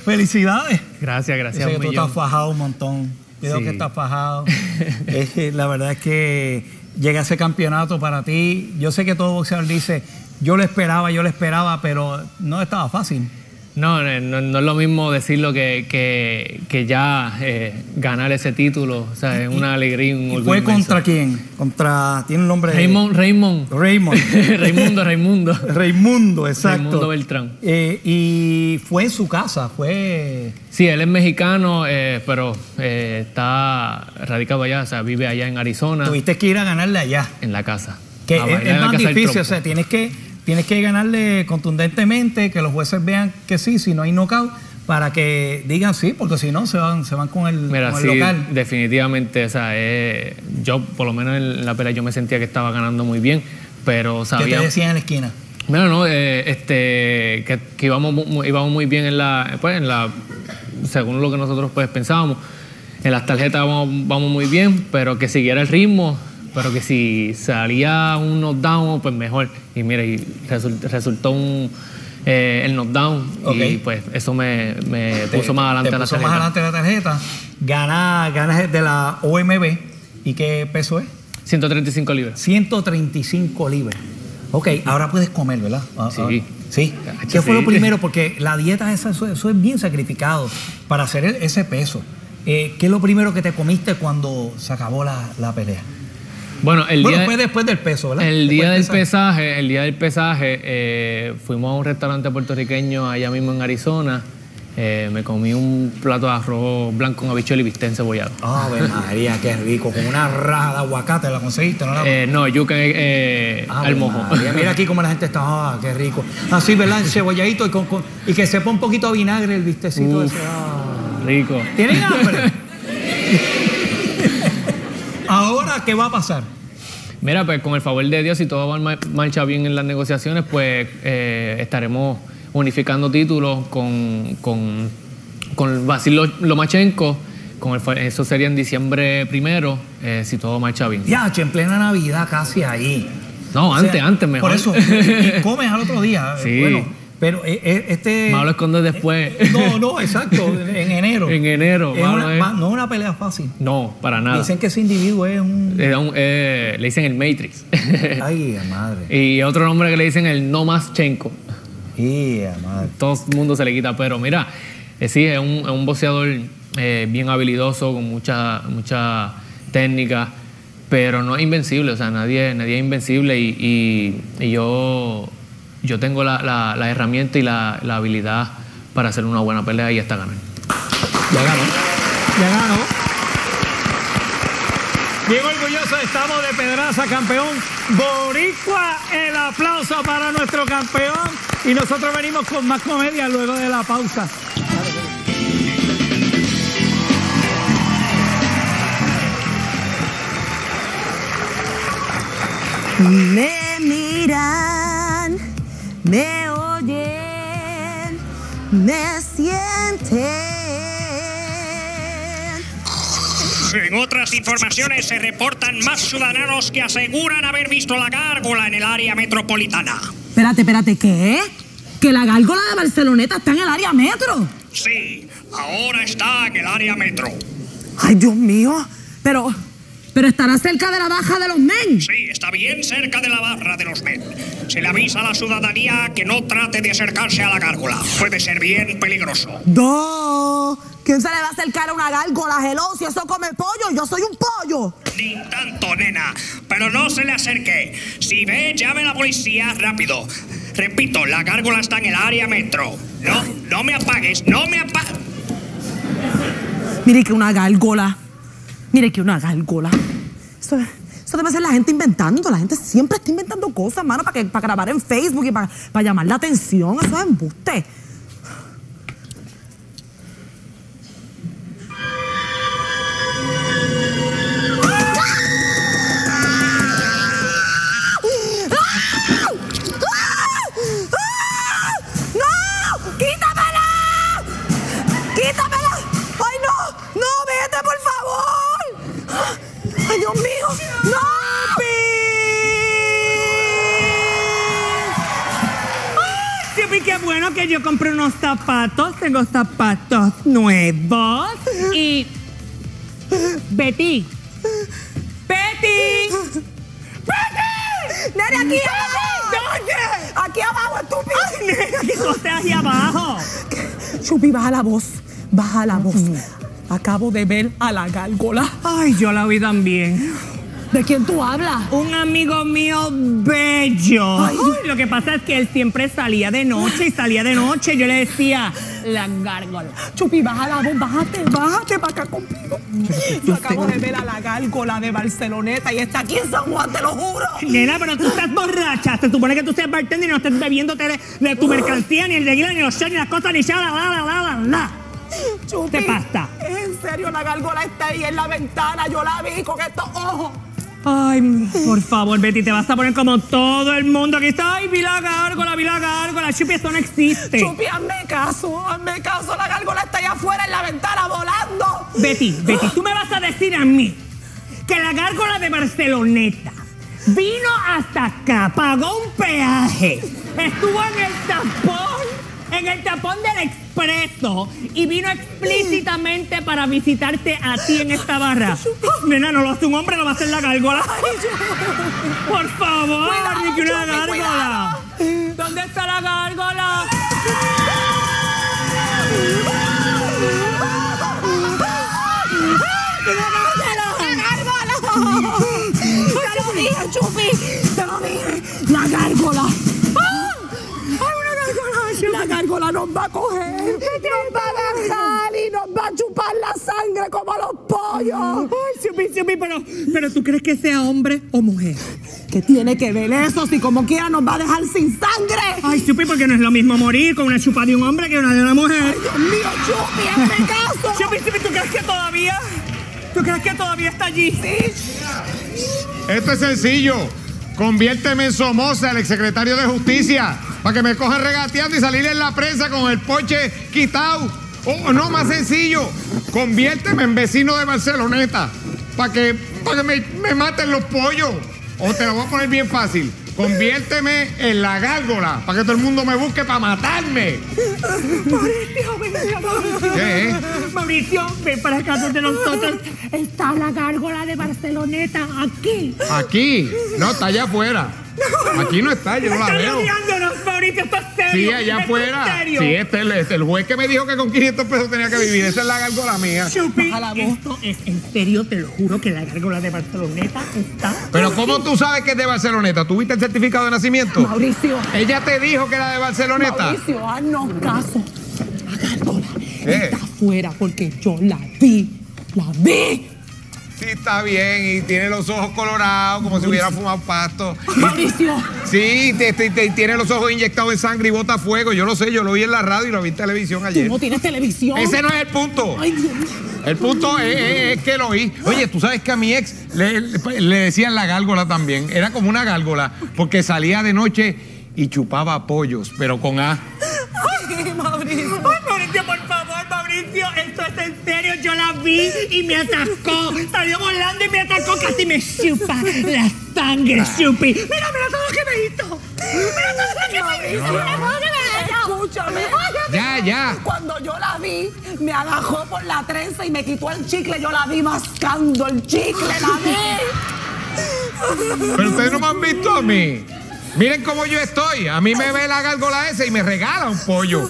felicidades. Gracias, gracias. Yo sé que tú estás fajado un montón. Yo Sí. que estás fajado. La verdad es que llega ese campeonato para ti. Yo sé que todo boxeador dice, yo lo esperaba, yo lo esperaba, pero no estaba fácil. No, no, no- no es lo mismo decirlo que, que, que ya eh, ganar ese título. O sea, es una alegría un ¿Y orgullo fue inmenso. contra quién? Contra, tiene un nombre. de- Raymond, Raymond. Raymond. Raimundo, Raimundo. Raimundo, exacto. Raimundo Beltrán. Eh, y fue en su casa, fue... Sí, él es mexicano, eh, pero eh, está radicado allá, o sea, vive allá en Arizona. Tuviste que ir a ganarle allá. En la casa. Que es, es más difícil, o sea, tienes que, tienes que ganarle contundentemente, que los jueces vean que sí, si no hay knockout, para que digan sí, porque si no se van, se van con el, Mira, con sí, el local. definitivamente, o sea, eh, yo por lo menos en la pelea yo me sentía que estaba ganando muy bien, pero ¿Qué sabía... te decían en la esquina? Mira, no, eh, este, que, que íbamos, mu- mu- íbamos muy bien en la, pues, en la según lo que nosotros pues pensábamos. En las tarjetas vamos, vamos muy bien, pero que siguiera el ritmo, pero que si salía un knockdown, pues mejor. Y mire, y resul- resultó un, eh, el knockdown y pues eso me, me puso más adelante Te a la puso tarjeta. más adelante la tarjeta. Ganas ganas de la OMB. ¿Y qué peso es? 135 libras. 135 libras. Ok, ahora puedes comer, ¿verdad? Ah, Sí. ah, Sí. ¿Qué fue lo primero? Porque la dieta esa, eso, eso es bien sacrificado para hacer ese peso. Eh, ¿Qué es lo primero que te comiste cuando se acabó la, la pelea? Bueno, el bueno, día, fue después del peso, ¿verdad? el día del pesaje, el día del pesaje, eh, fuimos a un restaurante puertorriqueño allá mismo en Arizona. Eh, me comí un plato de arroz blanco con habichuela y bistec encebollado. Ave María, qué rico. Con una raja de aguacate la conseguiste, ¿no? La- Eh, no, yuca eh, al mojo. María, mira aquí cómo la gente está, ah, qué rico. Así, ¿verdad? Cebolladito y, con, con- y que sepa un poquito a vinagre el vistecito Uf. ese. ah. Rico. ¿Tienen hambre? Ahora, ¿qué va a pasar? Mira, pues con el favor de Dios, si todo va ma- marcha bien en las negociaciones, pues eh, estaremos unificando títulos con, con, con Basil Lo- Lomachenko. Con el, eso sería en diciembre primero, eh, si todo marcha bien. Ya, en plena Navidad, casi ahí. No, O antes, sea, antes mejor. Por eso, y comes al otro día. Sí. Bueno, pero eh, eh, este. Más lo escondes después. No, no, exacto, en enero. En enero, Es malo una- es. ma- no es una pelea fácil. No, para nada. Dicen que ese individuo es un. Eh, le dicen el Matrix. Ay, madre. y otro nombre que le dicen el No Más Chenko. Y madre. Todo el mundo se le quita, pero mira, eh, sí, es un, es un boxeador eh, bien habilidoso, con mucha, mucha técnica, pero no es invencible, o sea, nadie, nadie es invencible y, y- y yo, yo tengo la, la- la herramienta y la, la habilidad para hacer una buena pelea y hasta ganar. Ya ganó. Ya ganó. Bien orgulloso estamos de Pedraza, campeón boricua. El aplauso para nuestro campeón. Y nosotros venimos con más comedia luego de la pausa. Me miran, me oyen, me sienten. En otras informaciones se reportan más ciudadanos que aseguran haber visto la gárgola en el área metropolitana. Espérate, espérate, ¿qué? ¿Que la gárgola de Barceloneta está en el área metro? Sí, ahora está en el área metro. Ay, Dios mío. Pero, pero estará cerca de la baja de los men. Sí, está bien cerca de la barra de los men. Se le avisa a la ciudadanía que no trate de acercarse a la gárgola. Puede ser bien peligroso. No. ¿Quién se le va a acercar a una gárgola, hello? Si eso come pollo, yo soy un pollo. Ni tanto, nena. Pero no se le acerque. Si ve, llame a la policía rápido. Repito, la gárgola está en el área metro. No, no me apagues, no me apagues. Mire que una gárgola. Mire que una gárgola. Eso, eso debe ser la gente inventando. La gente siempre está inventando cosas, mano, para, que, para grabar en Facebook y para, para llamar la atención. Eso es embuste. Que yo compré unos zapatos. Tengo zapatos nuevos. Y. Betty. Betty. ¡Betty! ¡Nene, aquí abajo! ¿Dónde? ¡Aquí abajo, estúpido! ¡Ay, nena, qué cosa ahí abajo! Chupi, baja la voz. Baja la voz. Acabo de ver a la gárgola. Ay, yo la vi también. ¿De quién tú hablas? Un amigo mío bello. Ay, lo que pasa es que él siempre salía de noche y salía de noche. Yo le decía, la gárgola. Chupi, baja la voz, bájate, bájate para acá conmigo. Yo acabo de ver a la gárgola de Barceloneta y está aquí en San Juan, te lo juro. Nena, pero tú estás borracha. Se supone que tú seas bartender y no estés bebiéndote de, de tu mercancía, ni el tequila, ni los shots, ni las cosas, ni la, la, la, la, la, la. Chupi, ¿Qué pasa? En serio, la gárgola está ahí en la ventana. Yo la vi con estos ojos. Ay, por favor, Betty, te vas a poner como todo el mundo que está. Ay, vi la gárgola, vi la gárgola. Chupi, esto no existe. Chupi, hazme caso, hazme caso. La gárgola está allá afuera en la ventana volando. Betty, Betty, tú me vas a decir a mí que la gárgola de Barceloneta vino hasta acá, pagó un peaje, estuvo en el tapón, en el tapón del expreso y vino explícitamente para visitarte a ti en esta barra. Nena, no lo hace un hombre, lo va a hacer la gárgola. Por favor, Cuidado, ni que una gárgola. ¿Dónde está la gárgola? ¡Te lo dije, Chupi! ¡Te lo dije! ¡La gárgola! Gárgola nos va a coger, nos va a dejar y nos va a chupar la sangre como a los pollos. Ay, Chupi, Chupi, pero, pero ¿tú crees que sea hombre o mujer? ¿Qué tiene que ver eso si como quiera nos va a dejar sin sangre? Ay, Chupi, porque no es lo mismo morir con una chupa de un hombre que una de una mujer. Dios mío, Chupi, hazme caso. Chupi, Chupi, ¿tú crees que todavía? ¿Tú crees que todavía está allí? Sí. Esto es sencillo. Conviérteme en Somoza, el exsecretario de Justicia, para que me cojan regateando y salir en la prensa con el poche quitado. O no, más sencillo. Conviérteme en vecino de Barceloneta, para que, para que me, me maten los pollos. O te lo voy a poner bien fácil. Conviérteme en la gárgola, para que todo el mundo me busque para matarme. Mauricio, ven acá, Mauricio. ¿Qué? Mauricio, ven para acá donde nosotros. Está la gárgola de Barceloneta aquí. Aquí. No, está allá afuera. Aquí no está, yo no la Están veo. Mauricio, esto es serio. Sí, allá es afuera. Sí, este es el, este, el juez que me dijo que con 500 pesos tenía que vivir. Esa es la gárgola mía. Chupi, esto es en serio, te lo juro que la gárgola de Barceloneta está. Pero ¿cómo tú sabes que es de Barceloneta? ¿Tuviste el certificado de nacimiento? Mauricio. Ella te dijo que era de Barceloneta. Mauricio, haznos caso. La gárgola ¿Qué? está afuera porque yo la vi. La vi. Sí, está bien. Y tiene los ojos colorados como si hubiera fumado pasto. Mauricio. Sí, te- te- te- tiene los ojos inyectados en sangre y bota fuego. Yo lo sé, yo lo vi en la radio y lo vi en televisión Tú ayer. no tienes televisión. Ese no es el punto. Ay, Dios mío. El punto es, es- es que lo vi. Oye, tú sabes que a mi ex le decían la gárgola también. Era como una gárgola porque salía de noche y chupaba pollos, pero con A. Ay, Mauricio. Mauricio, esto es en serio. Yo la vi y me atacó. Salió volando y me atacó. Casi me chupa la sangre, Chupi. Mira, mira todo lo que me hizo. Mira todo lo que me hizo. Mira todo lo que me hizo. Escúchame. Ya, ya. Cuando yo la vi, me agajó por la trenza y me quitó el chicle. Yo la vi mascando el chicle, la vi. Pero ustedes no me han visto a mí. Miren cómo yo estoy. A mí me ve la gárgola esa y me regala un pollo.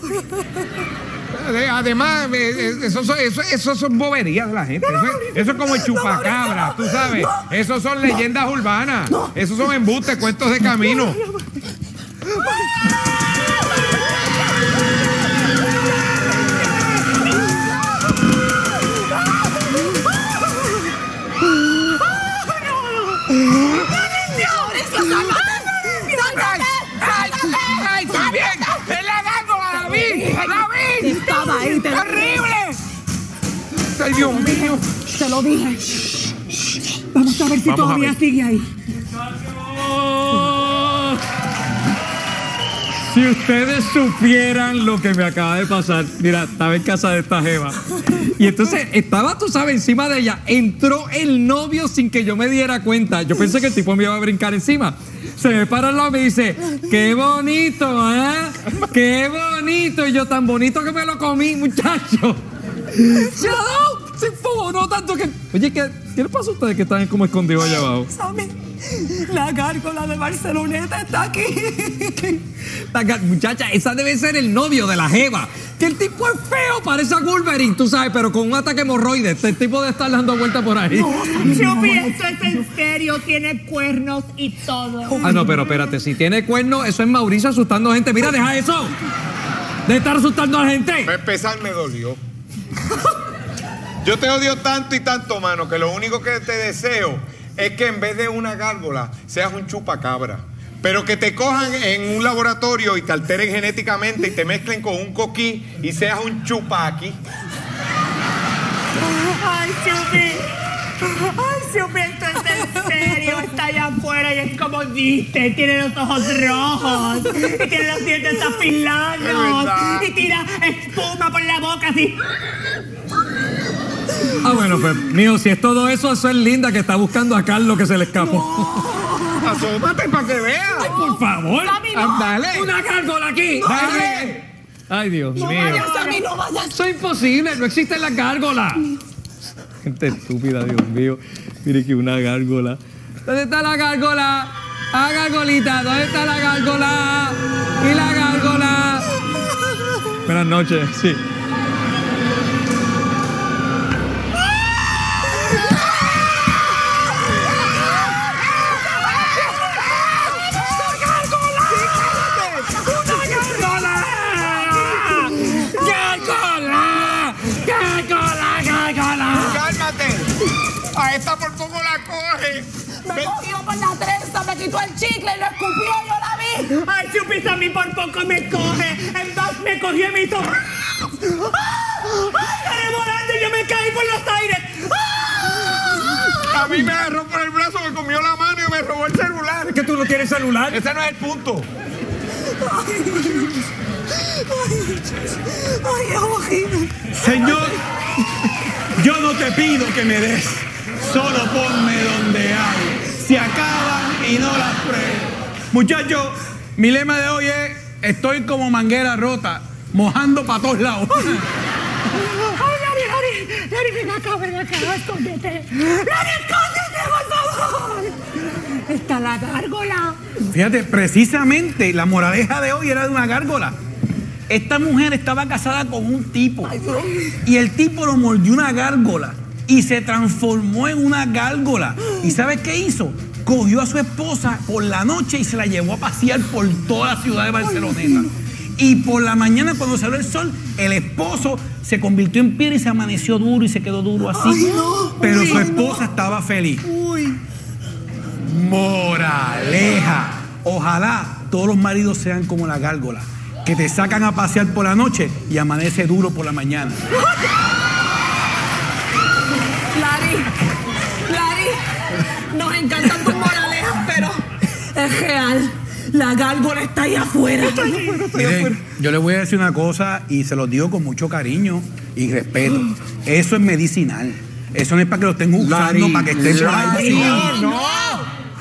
Eh, Además, eh, eh, eso, son- eso, eso son boberías de la gente. Eso, es- eso es como el chupacabra, tú sabes. Eso son leyendas urbanas. Esos son embustes, cuentos de camino. ¡Ay, Dios mío! Te lo dije. Vamos a ver si Vamos todavía ver. sigue ahí. Si ustedes supieran lo que me acaba de pasar, mira, estaba en casa de esta jeva. Y entonces estaba, tú sabes, encima de ella. Entró el novio sin que yo me diera cuenta. Yo pensé que el tipo me iba a brincar encima. Se me para al lado y me dice, qué bonito, ¿eh? Qué bonito. Y yo tan bonito que me lo comí, muchacho. Dado, se enfogonó tanto que... Oye, ¿qué, ¿qué le pasa a ustedes que están como escondidos allá abajo? Sammy, la gárgola de Barceloneta está aquí. La Muchacha, esa debe ser el novio de la Jeva. Que el tipo es feo, parece a Wolverine, tú sabes, pero con un ataque hemorroide. Este tipo debe estar dando vueltas por ahí. Chupi, esto es en serio. Tiene cuernos y todo. Ah, no, pero espérate, si tiene cuerno, eso es Mauricio asustando gente. Mira, deja eso. De estar asustando a la gente. Para empezar, me dolió. Yo te odio tanto y tanto, mano, que lo único que te deseo es que en vez de una gárgola seas un chupacabra. Pero que te cojan en un laboratorio y te alteren genéticamente y te mezclen con un coquí y seas un chupaqui. Ay, Chupi. Ay, Chupi, esto es en serio. Afuera y es como dice, tiene los ojos rojos, y tiene los dientes Es afilados, y tira espuma por la boca así. Ah, bueno, pues, mío, si es todo eso, eso es linda que está buscando a Carlos que se le escapó. Asómate para que veas. Ay, por favor. Dale. Una gárgola aquí. Dale. Ay, Dios No mío. vayas, Sammy, no vayas. Eso es imposible, no existe la gárgola. Gente estúpida, Dios mío. Mire que una gárgola. ¿Dónde está la gárgola? Ah, gárgolita, ¿dónde está la gárgola? ¿Y la gárgola? Buenas noches, sí. Quitó el chicle y lo escupió, yo la vi. Ay, Chupis, a mí por poco me coge. En dos me cogió y me hizo. ¡Ay, gané volando y yo me caí por los aires! A mí me agarró por el brazo, me comió la mano y me robó el celular. ¿Es que tú no tienes celular? Ese no es el punto. Ay, ojito. Señor, yo no te pido que me des, solo ponme donde hay. Se acaban y no las pruebo. Muchachos, mi lema de hoy es: estoy como manguera rota, mojando para todos lados. Ay, Lari, Lari, Lari, ven acá, ven acá, escóndete. Lari, escóndete, por favor. Está la gárgola. Fíjate, precisamente la moraleja de hoy era de una gárgola. Esta mujer estaba casada con un tipo y el tipo lo mordió una gárgola y se transformó en una gárgola. ¿Y sabes qué hizo? Cogió a su esposa por la noche y se la llevó a pasear por toda la ciudad de Barceloneta. Y por la mañana cuando salió el sol, el esposo se convirtió en piedra y se amaneció duro y se quedó duro así. Ay, no. Pero su esposa estaba feliz. Uy. Moraleja. Ojalá todos los maridos sean como la gárgola, que te sacan a pasear por la noche y amanece duro por la mañana. Encantan tus moralejas, pero es real. La gárgola está ahí afuera. Miren, yo les voy a decir una cosa y se los digo con mucho cariño y respeto. Eso es medicinal. Eso no es para que lo estén usando, Lari, para que estén Lari, vacilando. no.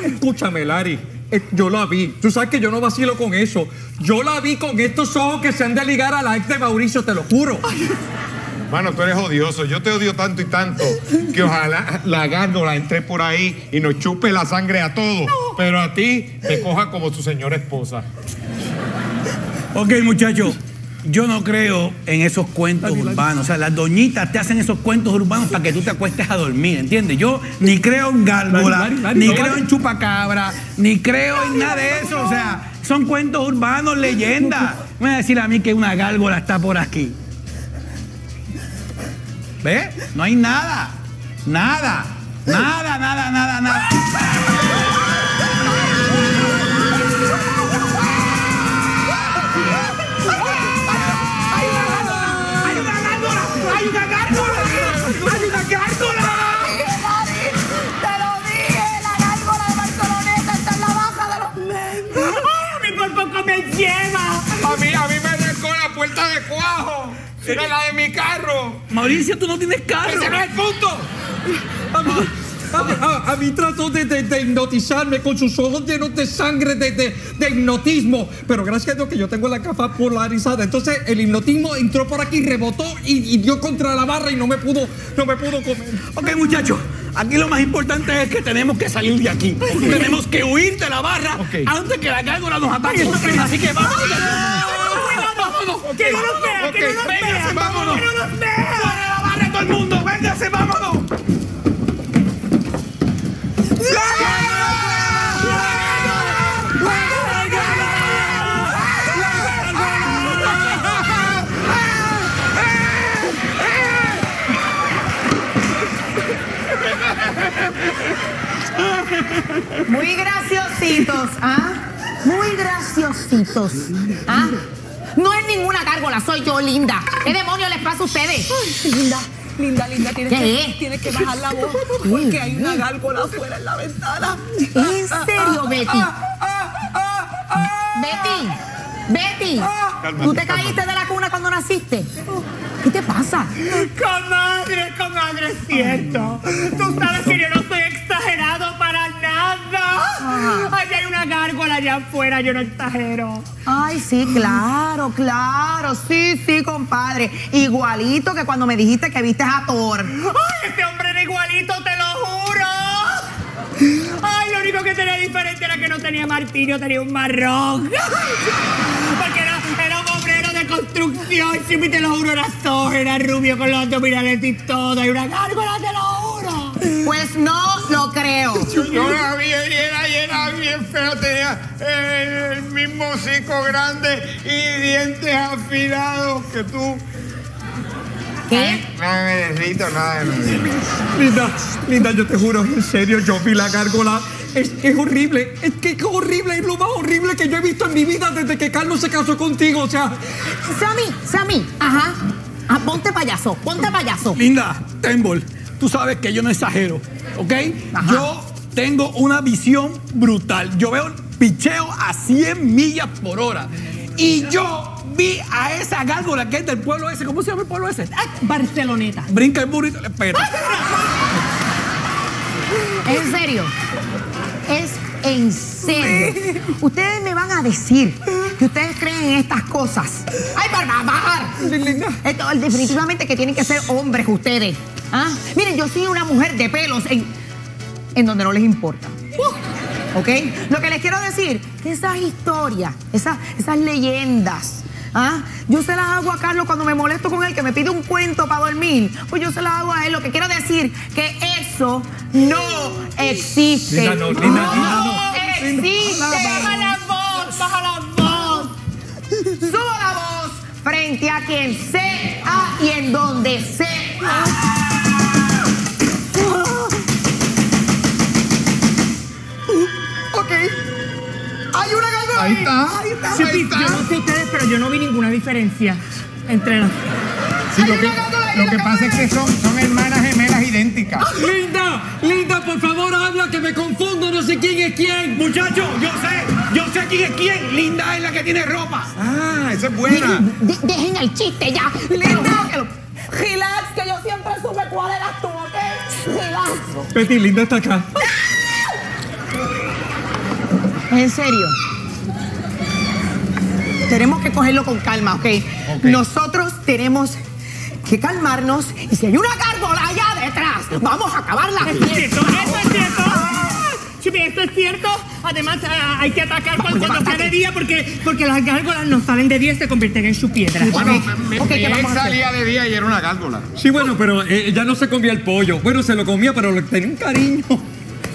Escúchame, Lari. eh, Yo la vi. Tú sabes que yo no vacilo con eso. Yo la vi con estos ojos que se han de ligar a la ex de Mauricio, te lo juro. Mano, tú eres odioso. Yo te odio tanto y tanto que ojalá la gárgola entre por ahí y nos chupe la sangre a todos. Pero a ti te coja como tu señora esposa. Ok, muchachos, yo no creo en esos cuentos urbanos. O sea, las doñitas te hacen esos cuentos urbanos para que tú te acuestes a dormir, ¿entiendes? Yo ni creo en Lari, ni no, creo en chupacabra, ni creo en nada de eso. O sea, son cuentos urbanos, leyendas. Me voy a decir a mí que una gárgola está por aquí. ¿Ves? No hay nada. Nada. Nada, nada, nada, nada. ¡Hay una gárgola! ¡Hay una gárgola! Te lo dije, la gárgola de Barceloneta está en la baja de los medios. ¡Ay, a mí por Era la de mi carro. Mauricio, tú no tienes carro. Ese no es el punto. A mí, a- a- a mí trató de, de- de hipnotizarme con sus ojos llenos de sangre, de, de- de hipnotismo. Pero gracias a Dios que yo tengo la capa polarizada. Entonces el hipnotismo entró por aquí, rebotó y, y dio contra la barra y no me pudo, no me pudo comer. Ok, muchachos, aquí lo más importante es que tenemos que salir de aquí. Tenemos que huir de la barra antes que la gárgola nos ataque. Así que vamos. ¡Vámonos! ¡Que no nos vea! ¡Que no nos vea! Véngase, vámonos. ¡Que no nos vea! ¡Fuera de la barra todo el mundo! ¡Véngase, vámonos! Muy graciositos, ¿ah? Muy graciositos, ¿ah? No es ninguna gárgola, soy yo, Linda. ¿Qué demonios les pasa a ustedes? Linda, Linda, linda, tienes, ¿Qué que, es? tienes que bajar la voz porque hay una gárgola afuera en la ventana. ¿En serio, Betty? Betty, Betty, ¿tú te caíste de la cuna cuando naciste? ¿Qué te pasa? Comadre, comadre, es cierto. Tú sabes allá afuera, yo no exagero. Ay, sí, claro, claro. Sí, sí, compadre. Igualito que cuando me dijiste que viste a Thor. ¡Ay, ese hombre era igualito, te lo juro! Ay, lo único que tenía diferente era que no tenía martillo, tenía un marrón. Porque era, era un obrero de construcción, sí, te lo juro, era Thor, era rubio con los abdominales y todo, y una gárgola, te lo juro. Pues no lo creo. Yo la vi era, era bien feo, tenía el, el mismo hocico grande y dientes afilados que tú. ¿Qué? Nada de necesito, nada de necesito. Linda, Linda, yo te juro, en serio, yo vi la gárgola. Es, es horrible, es que es horrible, es lo más horrible que yo he visto en mi vida desde que Carlos se casó contigo. O sea, Sammy, Sammy, ajá. Ah, ponte payaso, ponte payaso. Linda, Tembol, tú sabes que yo no exagero, ¿ok? Yo tengo una visión brutal. Yo veo picheo a 100 millas por hora. Y yo vi a esa gárgola que es del pueblo ese. ¿Cómo se llama el pueblo ese? Barceloneta. Brinca el burrito. Espera. ¿En serio? Es en serio. Ustedes me van a decir que ustedes creen en estas cosas. ¡Ay, favor! Esto, definitivamente que tienen que ser hombres ustedes. ¿Ah? Miren, yo soy una mujer de pelos en, en donde no les importa. ¿Ok? Lo que les quiero decir, que esas historias, esas, esas leyendas, ¿ah? yo se las hago a Carlos cuando me molesto con él, que me pide un cuento para dormir. Pues yo se las hago a él. Lo que quiero decir, que eso no existe. Linda, no, Linda, Linda, no. existe. Baja la voz, baja la voz. Subo la voz frente a quien sea y en donde sea. Ahí está. Ahí está. Sí, ahí sí, está. yo no sé ustedes, pero yo no vi ninguna diferencia entre las... Sí, lo que, lo que pasa es que son, son hermanas gemelas idénticas. Linda, Linda, por favor, habla que me confundo, no sé quién es quién. Muchachos, yo sé, yo sé quién es quién. Linda es la que tiene ropa. Ah, esa es buena. De- dejen el chiste ya. Linda, relax, que yo siempre supe cuál eras tú, ¿ok? Relax. Betty, Linda está acá. En serio. Tenemos que cogerlo con calma, ¿ok? Nosotros tenemos que calmarnos y si hay una gárgola allá detrás, vamos a acabarla. Eso es cierto, eso es cierto. Chupi, eso es cierto. Además, ah, hay que atacar cuando, cuando sea de día porque, porque las gárgolas no salen de día y se convierten en su piedra. Bueno, mi, ok, mi ¿qué ex vamos hacer? salía de día y era una gárgola. Sí, bueno, pero eh, ya no se comía el pollo. Bueno, se lo comía, pero le tenía un cariño.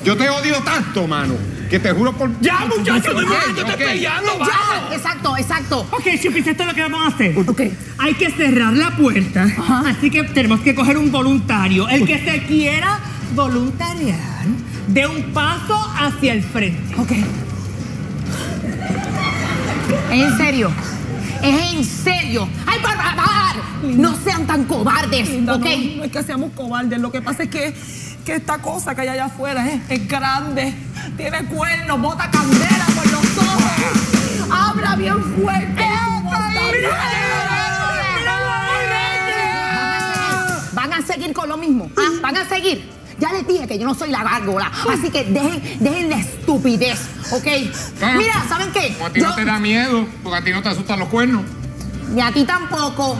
Yo te odio tanto, mano, que te juro por... Ya, muchachos, Ok, yo te ok. estoy peleando. Ya, exacto, exacto. Ok, Chupis, esto es lo que vamos a hacer. Hay que cerrar la puerta. Así que tenemos que coger un voluntario. El que se quiera voluntariar de un paso hacia el frente. Ok. En serio. Es en serio. ¡Ay, por favor! No sean tan cobardes, Linda, ¿ok? no, no es que seamos cobardes. Lo que pasa es que, que esta cosa que hay allá afuera es, es grande. Tiene cuernos, bota candela por los ojos. Habla bien fuerte. Van a seguir con lo mismo. ¿ah? Van a seguir. Ya les dije que yo no soy la gárgola. Así que dejen, dejen la estupidez, ¿ok? Mira, ¿saben qué? Como a ti no Yo- te da miedo, porque a ti no te asustan los cuernos. Ni a ti tampoco.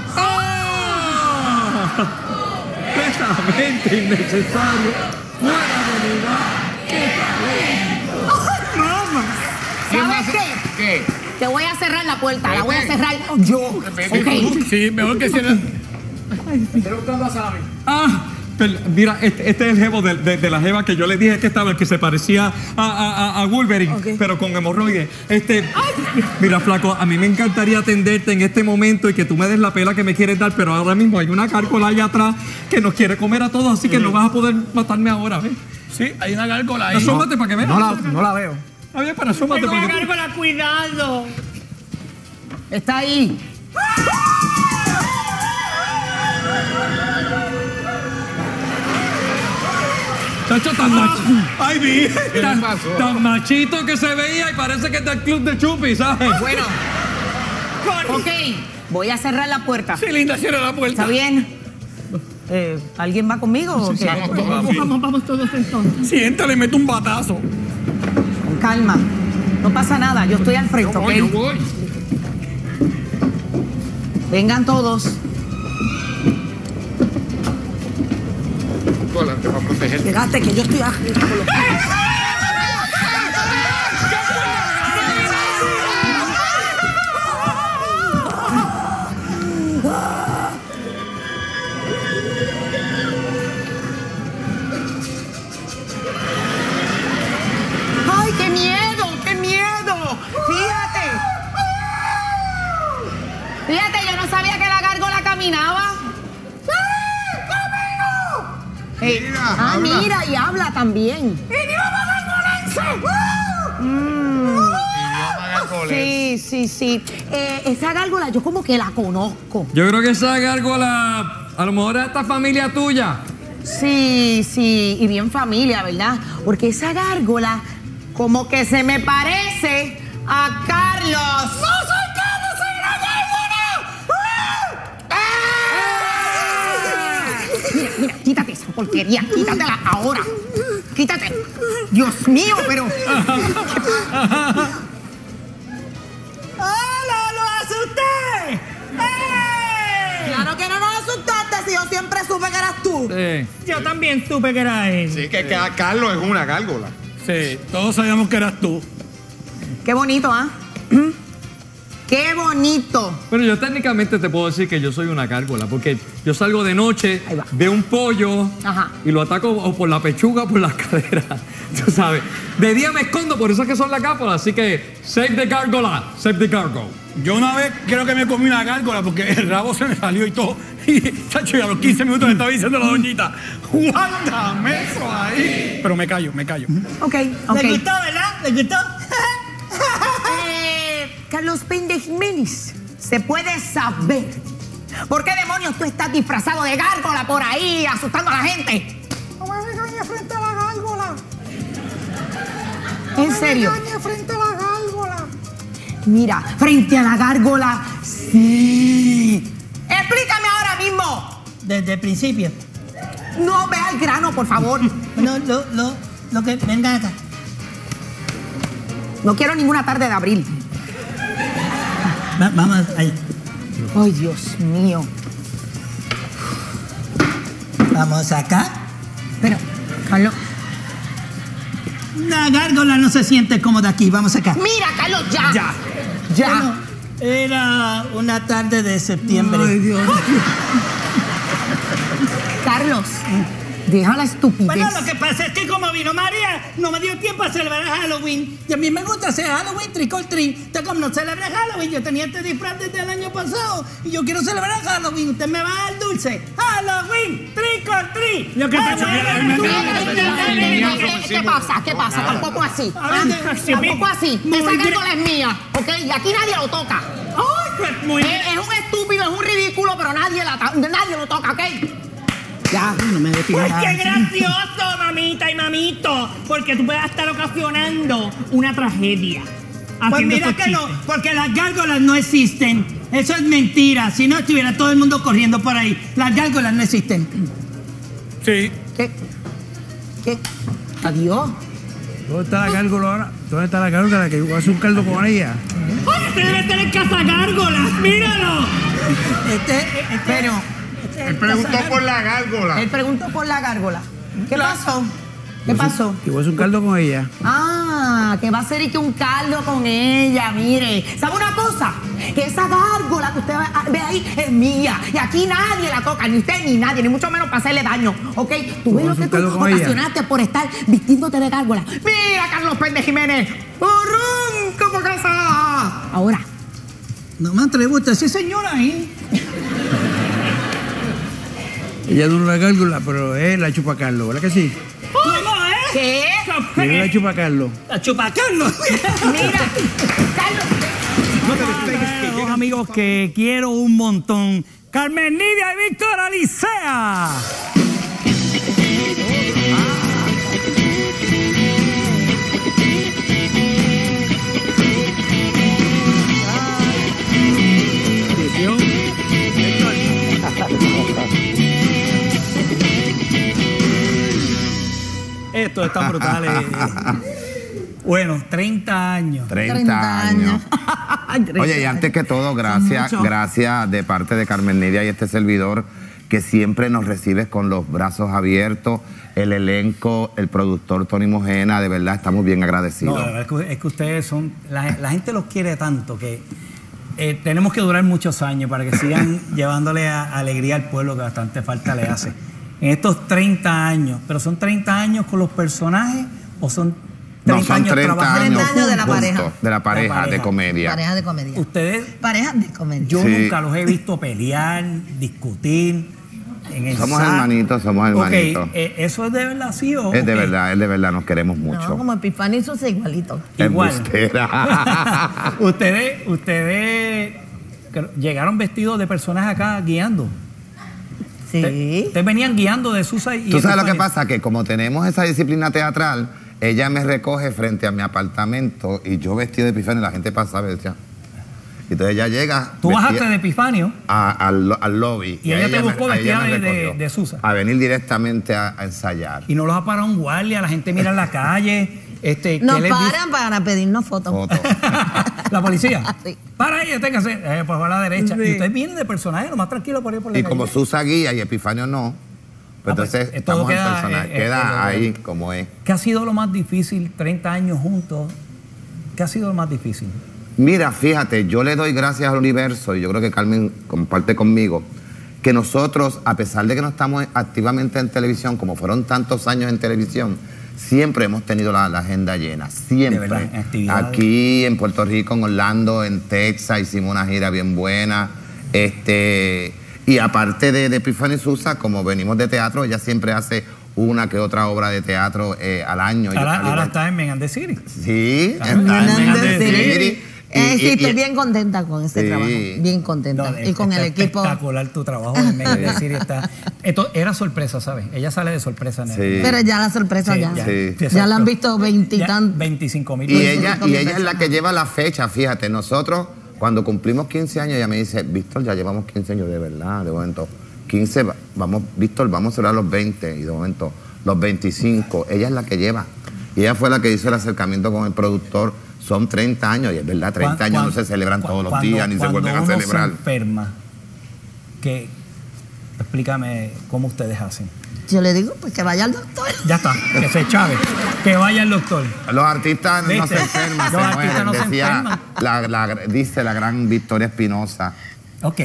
Completamente innecesario. Fuera de lugar. ¿Sabes qué? ¿Qué? Te voy a cerrar la puerta. La voy a cerrar yo. ¿Ok? Sí, mejor que cierre. Ah, pero, mira, este, este es el jevo de, de- de la jeva que yo le dije que estaba, el que se parecía a, a- Wolverine, pero con hemorroides. Este, mira, flaco, a mí me encantaría atenderte en este momento y que tú me des la pela que me quieres dar, pero ahora mismo hay una cárcola allá atrás que nos quiere comer a todos, así que no vas a poder matarme ahora, ¿ves? Sí, hay una gárgola ahí. Asómate para que veas. No la, no la veo. A ver, para asómate Tengo para una que gárgola, cuidado. Está ahí. Tacho, tan, mach- Ay, vi. tan, tan machito que se veía y parece que es del club de Chupi, ¿sabes? Bueno. Ok, voy a cerrar la puerta. Sí, linda, cierra la puerta. ¿Está bien? Eh, ¿Alguien va conmigo o qué? Vamos, Vamos, vamos todos entonces. Siéntale, mete un batazo. Con calma. No pasa nada, yo estoy al frente, ¿ok? voy. Vengan todos. Tú adelante para proteger. Llegaste que yo estoy aquí. Mira, ah, habla. mira, y habla también. Mm. Sí, sí, sí. Eh, esa gárgola yo como que la conozco. Yo creo que esa gárgola, a lo mejor es esta familia tuya. Sí, sí, y bien familia, ¿verdad? Porque esa gárgola como que se me parece a Carlos. ¡No soy Carlos, porquería, quítatela ahora. Quítate. Dios mío, pero... ¡Hola, lo asusté! Claro que no nos asustaste si yo siempre supe que eras tú. Yo también supe que era él. Sí, que, que a Carlos es una gárgola. Sí, todos sabíamos que eras tú. Qué bonito, ¿ah? Qué bonito. Bueno, yo técnicamente te puedo decir que yo soy una gárgola, porque yo salgo de noche, veo un pollo Ajá. y lo ataco o por la pechuga o por la cadera. Tú sabes. De día me escondo, por eso es que son las gárgolas. Así que, save the gárgola, save the gargoyle. Yo una vez creo que me comí una gárgola porque el rabo se me salió y todo. Y, chacho, y a los 15 minutos me estaba diciendo la doñita, guárdame eso ahí. Pero me callo, me callo. Ok, ok. ¿Le gustó, verdad? ¿Le gustó? Carlos Pende Jiménez, ¿se puede saber por qué demonios tú estás disfrazado de gárgola por ahí asustando a la gente? No me regañes frente a la gárgola. ¿En serio? No me regañes frente a la gárgola. Mira, frente a la gárgola, sí. Explícame ahora mismo. Desde el principio. No ve al grano, por favor. No, lo, lo, lo que. Venga acá. No quiero ninguna tarde de abril. Va- vamos ahí. Ay, Dios mío. Vamos acá. Pero, Carlos. La gárgola no se siente cómoda aquí. Vamos acá. Mira, Carlos, ya. Ya. Ya. Bueno, era una tarde de septiembre. Ay, Dios. Carlos, deja la estupidez. Bueno, lo que pasa es que como vino María, no me dio tiempo a celebrar Halloween. Y a mí me gusta hacer Halloween, trick or treat. Usted como no celebra Halloween, yo tenía este disfraz desde el año pasado. Y yo quiero celebrar Halloween. Usted me va a dar dulce. Halloween, trick or treat. Lo que pasa ¿Qué, qué pasa? ¿Qué pasa? Tampoco así. ¿ah? Tampoco así. Esa gárgola es mía, ¿ok? Y aquí nadie lo toca. pues, muy es, es un estúpido, es un ridículo, pero nadie, nadie lo toca, ¿ok? Ya, no me Pues qué gracioso, mamita y mamito, porque tú puedes estar ocasionando una tragedia. Pues mira que no, porque las gárgolas no existen. Eso es mentira. Si no estuviera todo el mundo corriendo por ahí. Las gárgolas no existen. Sí. ¿Qué? ¿Qué? Adiós. ¿Dónde está la gárgola ahora? ¿Dónde está la gárgola que yo voy a hacer un caldo con ella? ¡Oye, este debe estar en casa gárgolas! ¡Míralo! Este, Pero. Él preguntó por la gárgola. Él preguntó por la gárgola. ¿Qué pasó? ¿Qué pasó? Que voy a hacer un caldo con ella. Ah, que va a ser y que un caldo con ella, mire. ¿Sabe una cosa? Que esa gárgola que usted ve- ahí es mía. Y aquí nadie la toca, ni usted ni nadie, ni mucho menos para hacerle daño. ¿Ok? Tú ves lo que tú ocasionaste por estar vistiéndote de gárgola. Mira, Carlos Pende Jiménez. ¡Arranca para casa! Ahora. No me atrevo, usted sí, señora, ahí. Ella no es la gárgola, pero es la chupacarlo, ¿verdad que sí? ¿Cómo, eh? ¿Qué? Tiene la chupacarlo. La chupacarlo. Mira, Carlos. Dos amigos que quiero un montón. Carmen Nidia y Víctor Alicea. Fotos están brutales. Bueno, 30 años. 30 años. Oye, y antes que todo, gracias, gracias de parte de Carmen Nidia y este servidor, que siempre nos recibes con los brazos abiertos, el elenco, el productor Tony Mojena, de verdad estamos bien No, agradecidos. la verdad es que, es que ustedes son. La, la gente los quiere tanto que eh, tenemos que durar muchos años para que sigan llevándole a- alegría al pueblo que bastante falta le hace. En estos 30 años, pero son 30 años con los personajes o son 30 no, son años 30 trabajando años, de la pareja. de la pareja, La pareja. de comedia. Pareja de comedia. Ustedes, Pareja de comedia. yo Sí. nunca los he visto pelear, discutir. En el Somos hermanitos, somos hermanitos. Ok, eh, ¿eso es de verdad sí o Es de verdad, es de verdad, nos queremos mucho. No, como Epifanio y sus igualito. Igual. Ustedes, ustedes llegaron vestidos de personajes acá guiando. Sí. Ustedes venían guiando de Susa y Tú sabes lo que pasa, que como tenemos esa disciplina teatral, ella me recoge frente a mi apartamento y yo vestido de epifanio, la gente pasaba y decía. Y entonces ella llega Tú bajaste de Epifanio a- al, al lobby. y ella te buscó vestida de, de Susa. A venir directamente a, a ensayar. Y no los ha parado un guardia, la gente mira en la calle. Este, ¿qué Nos les paran para pedirnos fotos. La policía. Sí. Para ahí, téngase. Eh, pues a la derecha. Sí. Y ustedes vienen de personaje, lo más tranquilo por ahí por la Y calle. como Susa guía y Epifanio no, pues Ah, pues, entonces eh, todo estamos queda, en personaje. eh, queda eh, ahí como es. ¿Qué ha sido lo más difícil, 30 años juntos? ¿Qué ha sido lo más difícil? Mira, fíjate, yo le doy gracias al universo, y yo creo que Carmen comparte conmigo, que nosotros, a pesar de que no estamos activamente en televisión, como fueron tantos años en televisión, siempre hemos tenido la, la agenda llena, De siempre. verdad. Aquí en Puerto Rico, en Orlando, en Texas, hicimos una gira bien buena. Este, y aparte de, de Susa, como venimos de teatro, ella siempre hace una que otra obra de teatro eh, al año. Ahora, está en Megan City. Sí, está en City. City. Eh, Y- sí, y- estoy y- bien contenta con este Sí. trabajo. Bien contenta. No, y con el equipo. Espectacular tu trabajo en Megan City. Está, esto era sorpresa, ¿sabes? Ella sale de sorpresa. en el- Sí. Pero ya la sorpresa Sí, ya. ya. Sí. Sí, Ya la han visto veintitantos. 25 mil. Y ella, y ella es la que lleva la fecha, fíjate, nosotros cuando cumplimos 15 años, ella me dice, Víctor, ya llevamos 15 años de verdad, de momento, 15, va- vamos, Víctor, vamos a celebrar los 20, y de momento, los 25, ella es la que lleva. Y ella fue la que hizo el acercamiento con el productor, son 30 años, y es verdad, 30 Cuan- años no se celebran todos los cuando- días, ni se cuando vuelven a celebrar. Se enferma, que, explícame cómo ustedes hacen. Yo le digo, pues que vaya al doctor. Ya está, que se chave, que vaya el doctor. Los artistas no se enferman, se Los artistas mueren, no se decía enferman. la, la- dice la gran Victoria Espinosa. Ok.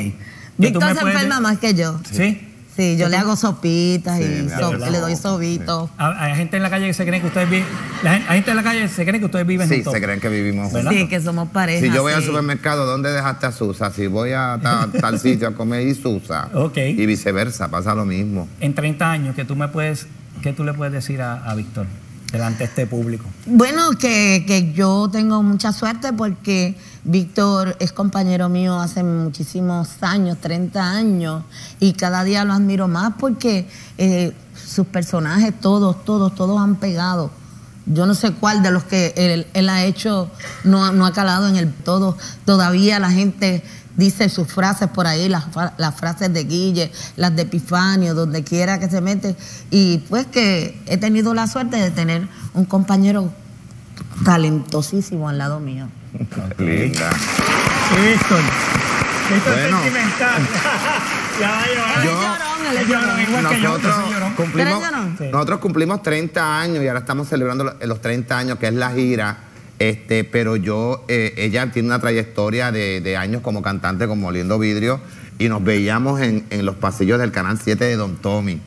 Víctor se enferma más que yo. ¿Sí? Sí, yo le hago sopitas Sí, y so- le doy sobitos. Hay gente en la calle que se cree que ustedes viven. La gente, hay gente en la calle que se cree que ustedes viven Sí, juntos. se creen que vivimos ¿Verdad? Sí, que somos pareja. Si yo voy al supermercado, ¿dónde dejaste a Susa? Si voy a ta- tal sitio a comer y Susa. Ok. Y viceversa, pasa lo mismo. En 30 años, que tú me puedes, ¿qué tú le puedes decir a, a Víctor delante de este público? Bueno, que, que yo tengo mucha suerte porque Víctor es compañero mío hace muchísimos años, 30 años, y cada día lo admiro más porque eh, sus personajes, todos, todos, todos han pegado. Yo no sé cuál de los que él, él ha hecho no, no ha calado en el todo. Todavía la gente dice sus frases por ahí, las, las frases de Guille, las de Epifanio, donde quiera que se mete. Y pues que he tenido la suerte de tener un compañero talentosísimo al lado mío. Linda. Víctor. Víctor Bueno. sentimental. ya va a llorar. Yo- Nosotros cumplimos, nosotros cumplimos 30 años y ahora estamos celebrando los, los 30 años, que es la gira. Este, pero yo, eh, ella tiene una trayectoria de, de años como cantante, como Moliendo Vidrio, y nos veíamos en, en los pasillos del Canal 7 de Don Tommy.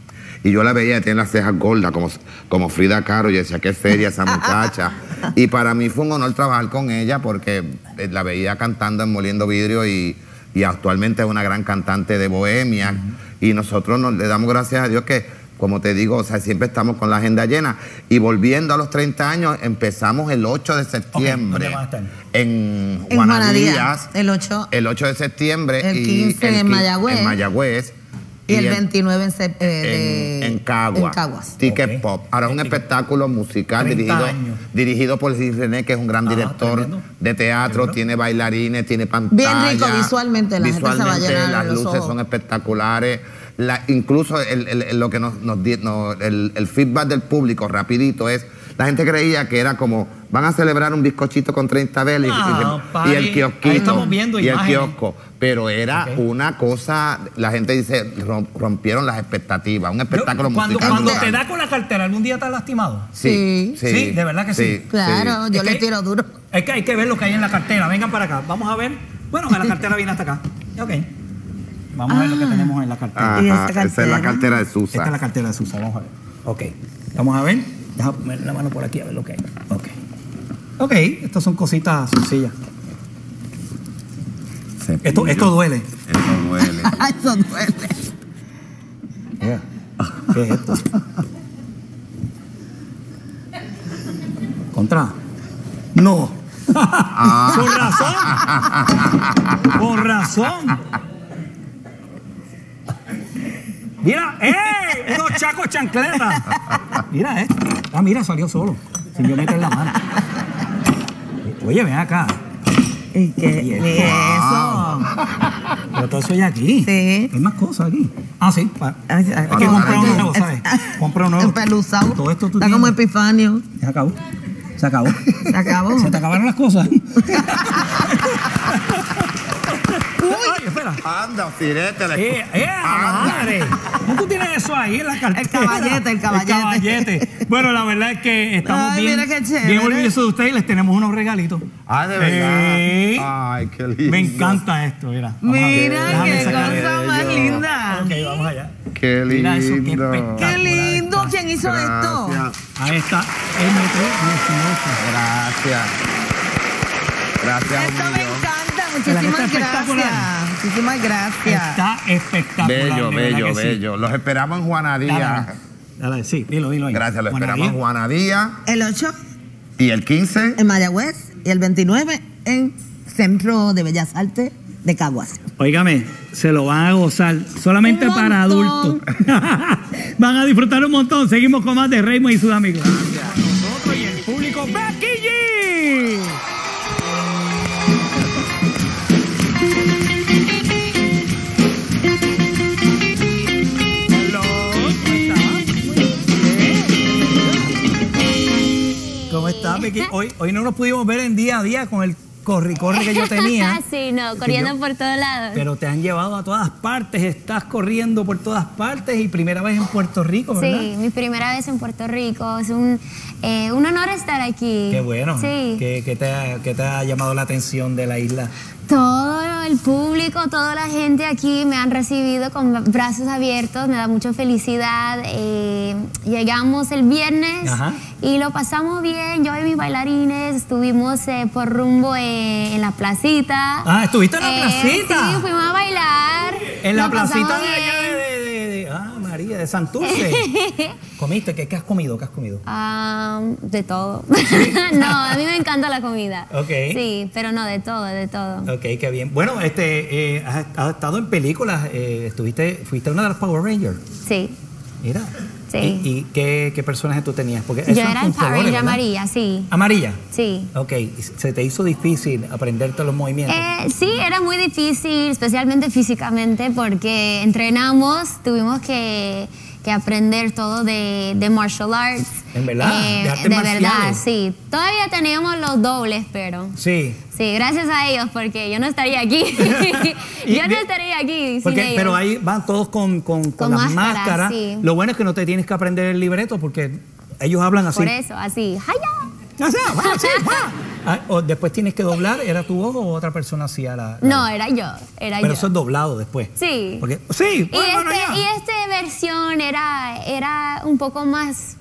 Y yo la veía, tiene las cejas gordas, como, como Frida Caro, y decía, qué seria esa muchacha. y para mí fue un honor trabajar con ella porque eh, la veía cantando en Moliendo Vidrio y, y actualmente es una gran cantante de bohemia. Y nosotros nos, le damos gracias a Dios que, como te digo, o sea, siempre estamos con la agenda llena. Y volviendo a los 30 años, empezamos el 8 de septiembre ¿dónde van a estar? en En Juana Juana Díaz, Díaz, el 8 el 8 de septiembre. El y 15 en Mayagüez. En Mayagüez. y el en- 29 en, eh, de- en, en Cagua. en Caguas. Ticket Pop. Ahora es un espectáculo musical 30 dirigido, años. dirigido por Luis René, que es un gran Ah, director tremendo. de teatro, tiene bailarines, tiene Bien pantalla. rico visualmente, la gente se va a Visualmente llenar las los luces ojos. son espectaculares. La, incluso el, el- el- lo que nos, nos di- no, el, el feedback del público rapidito es, la gente creía que era como, van a celebrar un bizcochito con 30 velas y- No, y, papi, y el kiosquito. ahí estamos viendo y el kiosco. Pero era una cosa, la gente dice, rom- rompieron las expectativas, un espectáculo Cuando, musical. cuando te da con la cartera, ¿algún día te has lastimado? Sí, sí. Sí, de verdad que sí. Sí, Claro, yo Es le tiro duro. Es que hay que ver lo que hay en la cartera. Vengan para acá. Vamos a ver. Bueno, la cartera viene hasta acá. Ok. Vamos a ver lo que tenemos en la cartera. Ajá, esa es la cartera de Susa. Esta es la cartera de Susa. Vamos a ver. Ok. Vamos a ver. Deja poner la mano por aquí a ver lo que hay. Ok. Ok, estas son cositas sencillas. Esto, esto duele. Eso duele. Eso duele. Mira. ¿Qué es esto? Contra. No. Con razón. Con razón. Mira, ¡eh! Unos chacos chancletas. Mira, eh. Ah, mira, salió solo. Sin yo meter la mano. Oye, ven acá. ¿Y qué? Y ¿Y eso? Pero todo eso hay aquí. Sí. Hay más cosas aquí. Ah, sí. Ay, Hay ay, que ay, comprar ay, uno nuevo, ¿sabes? Comprar uno nuevo. Empeluzado. Todo esto tú Está como tienes. Epifanio. Se acabó. Se acabó. Se acabó. Se te acabaron las cosas. Anda, firete. ¡Eh, eh, madre! ¿Cómo tú tienes eso ahí en la cartera? El caballete, el caballete. caballete. Bueno, la verdad es que estamos Ay, bien, mira qué chévere. bien orgullosos de ustedes y les tenemos unos regalitos. Ah, de verdad. Sí. Ay, qué lindo. Me encanta esto, mira. Vamos. Mira, qué cosa más linda. Ok, vamos allá. Qué Mira eso, qué lindo. espectacular. Qué lindo. ¿Quién hizo esto? Gracias. Ahí está. M318. Gracias. Gracias, Esto me encanta. ¿Verdad que está Muchísimas gracias. Muchísimas gracias. Está espectacular. Bello, bello, sí. bello. Los esperamos en Juana Dale, Díaz. dale, sí, dilo, dilo ahí. Gracias, los Juana esperamos en Díaz. Juana Díaz. El 8 Y el 15, en Mayagüez y el 29 en Centro de Bellas Artes de Caguas. Óigame, se lo van a gozar solamente para adultos. van a disfrutar un montón. Seguimos con más de Raymond y sus amigos. Nosotros Hoy, hoy no nos pudimos ver en día a día con el corri corri que yo tenía. sí, no, corriendo por todos lados. Pero te han llevado a todas partes, estás corriendo por todas partes y primera vez en Puerto Rico, ¿verdad? Sí, mi primera vez en Puerto Rico. Es un, eh, un honor estar aquí. Qué bueno. Sí. ¿Qué, qué te ha, qué te ha llamado la atención de la isla? Todo el público, toda la gente aquí me han recibido con brazos abiertos, me da mucha felicidad. Eh, llegamos el viernes Ajá. y lo pasamos bien. Yo y mis bailarines estuvimos eh, por rumbo eh, en la placita. Ah, ¿estuviste en la placita? Sí, fuimos a bailar. En la placita de allá de- Ah, María, de Santurce. ¿Comiste? ¿Qué, qué has comido? ¿Qué has comido? Ah, de todo. no, a mí me encanta la comida. Ok. Sí, pero no, de todo, de todo. Ok, qué bien. Bueno, este, eh, has, has estado en películas, eh, estuviste, fuiste una de las Power Rangers. Sí. Mira. Sí. ¿Y, y qué, qué personaje tú tenías? Porque Yo era el Power Ranger amarilla, sí. Amarilla. Sí. Ok, ¿y ¿se te hizo difícil aprenderte los movimientos? Eh, sí, era muy difícil, especialmente físicamente, porque entrenamos, tuvimos que, que aprender todo de, de martial arts. ¿En verdad? Eh, ¿De de verdad, sí. Todavía teníamos los dobles, pero Sí. sí, gracias a ellos, porque yo no estaría aquí. Y yo no estaría aquí sin Porque, ellos. pero ahí van todos con, con, con Con las máscara, máscaras. sí. Lo bueno es que no te tienes que aprender el libreto porque ellos hablan así. Por eso, así. ¡Haya! O sea, va, sí, va. Ah, o después tienes que doblar, ¿era tu voz o otra persona hacía la, la- No, era yo, era Pero yo. eso es doblado después. Sí. Porque, sí, Y, bueno, este, ya. y esta versión era, era un poco más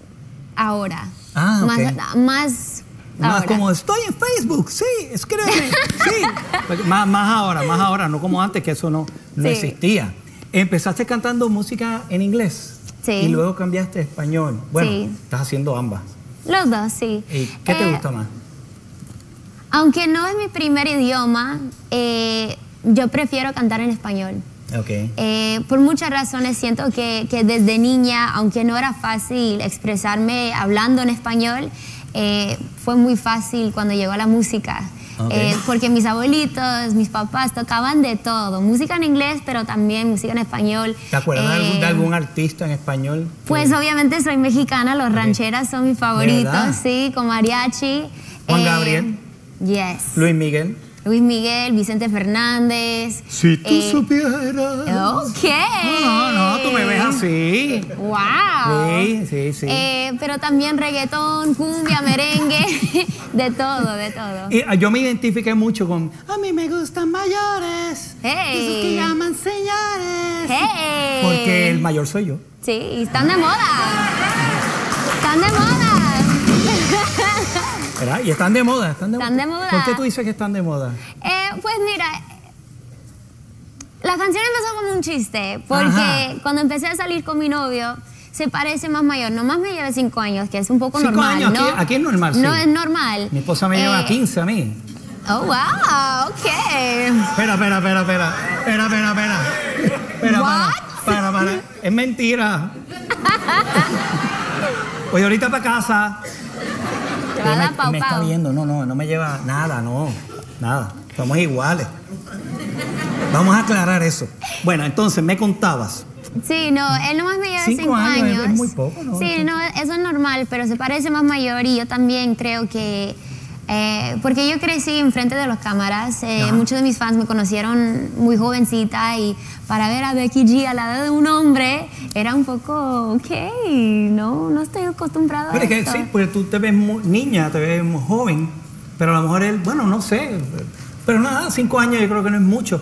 ahora. Ah, más, más Más ahora. como estoy en Facebook, sí, escríbeme, sí. Más, más ahora, más ahora, no como antes que eso no, no Sí. existía. Empezaste cantando música en inglés Sí. y luego cambiaste a español. Bueno, Sí. estás haciendo ambas. Los dos, sí. ¿Y qué te Eh, gusta más? Aunque no es mi primer idioma, eh, yo prefiero cantar en español. Ok. Eh, por muchas razones siento que, que desde niña, aunque no era fácil expresarme hablando en español, eh, fue muy fácil cuando llegó la música. eh, Ok. eh, porque mis abuelitos, mis papás tocaban de todo, música en inglés, pero también música en español. ¿Te acuerdas de, algún, de Eh, algún artista en español? Pues obviamente soy mexicana, los rancheras son mis favoritos, sí, con mariachi. Juan Eh, Gabriel. Yes. Luis Miguel. Luis Miguel, Vicente Fernández. Si tú eh, supieras. Ok. No, no, tú me ves así. Wow. Sí, sí, sí. Eh, pero también reggaetón, cumbia, merengue, de todo, de todo. Y, ah, yo me identifiqué mucho con. A mí me gustan mayores. Hey. Esos que llaman señores. Hey. Porque el mayor soy yo. Sí, y están de moda. Están de moda. ¿Verdad? Y están de moda. Están de, Están de moda. ¿Por qué tú dices que están de moda? Eh, pues mira, la canción empezó como un chiste, porque Ajá. cuando empecé a salir con mi novio, se parece más mayor, nomás me lleva cinco años, que es un poco Cinco normal, años, ¿no? aquí- aquí es normal, sí. No es normal. Mi esposa me lleva Eh, 15 a mí. Oh, wow, ok. Espera, espera, espera, espera. Espera, espera, espera. Espera, para, para, para. Es mentira. Oye, ahorita para casa. Te va a dar me, pau, me está viendo, no, no, no me lleva nada, no, nada. Somos iguales. Vamos a aclarar eso. Bueno, entonces me contabas. Sí, no, él nomás me lleva Cinco cinco, años, años. es- es muy poco, ¿no? Sí, no, eso es normal, pero se parece más mayor y yo también creo que... eh, porque yo crecí enfrente de las cámaras, eh, Ajá. muchos de mis fans me conocieron muy jovencita y para ver a Becky G a la edad de un hombre era un poco, ok, no, no estoy acostumbrada a Pero es que esto. sí, pues tú te ves muy niña, te ves muy joven, pero a lo mejor él, bueno, no sé. Pero nada, cinco años yo creo que no es mucho.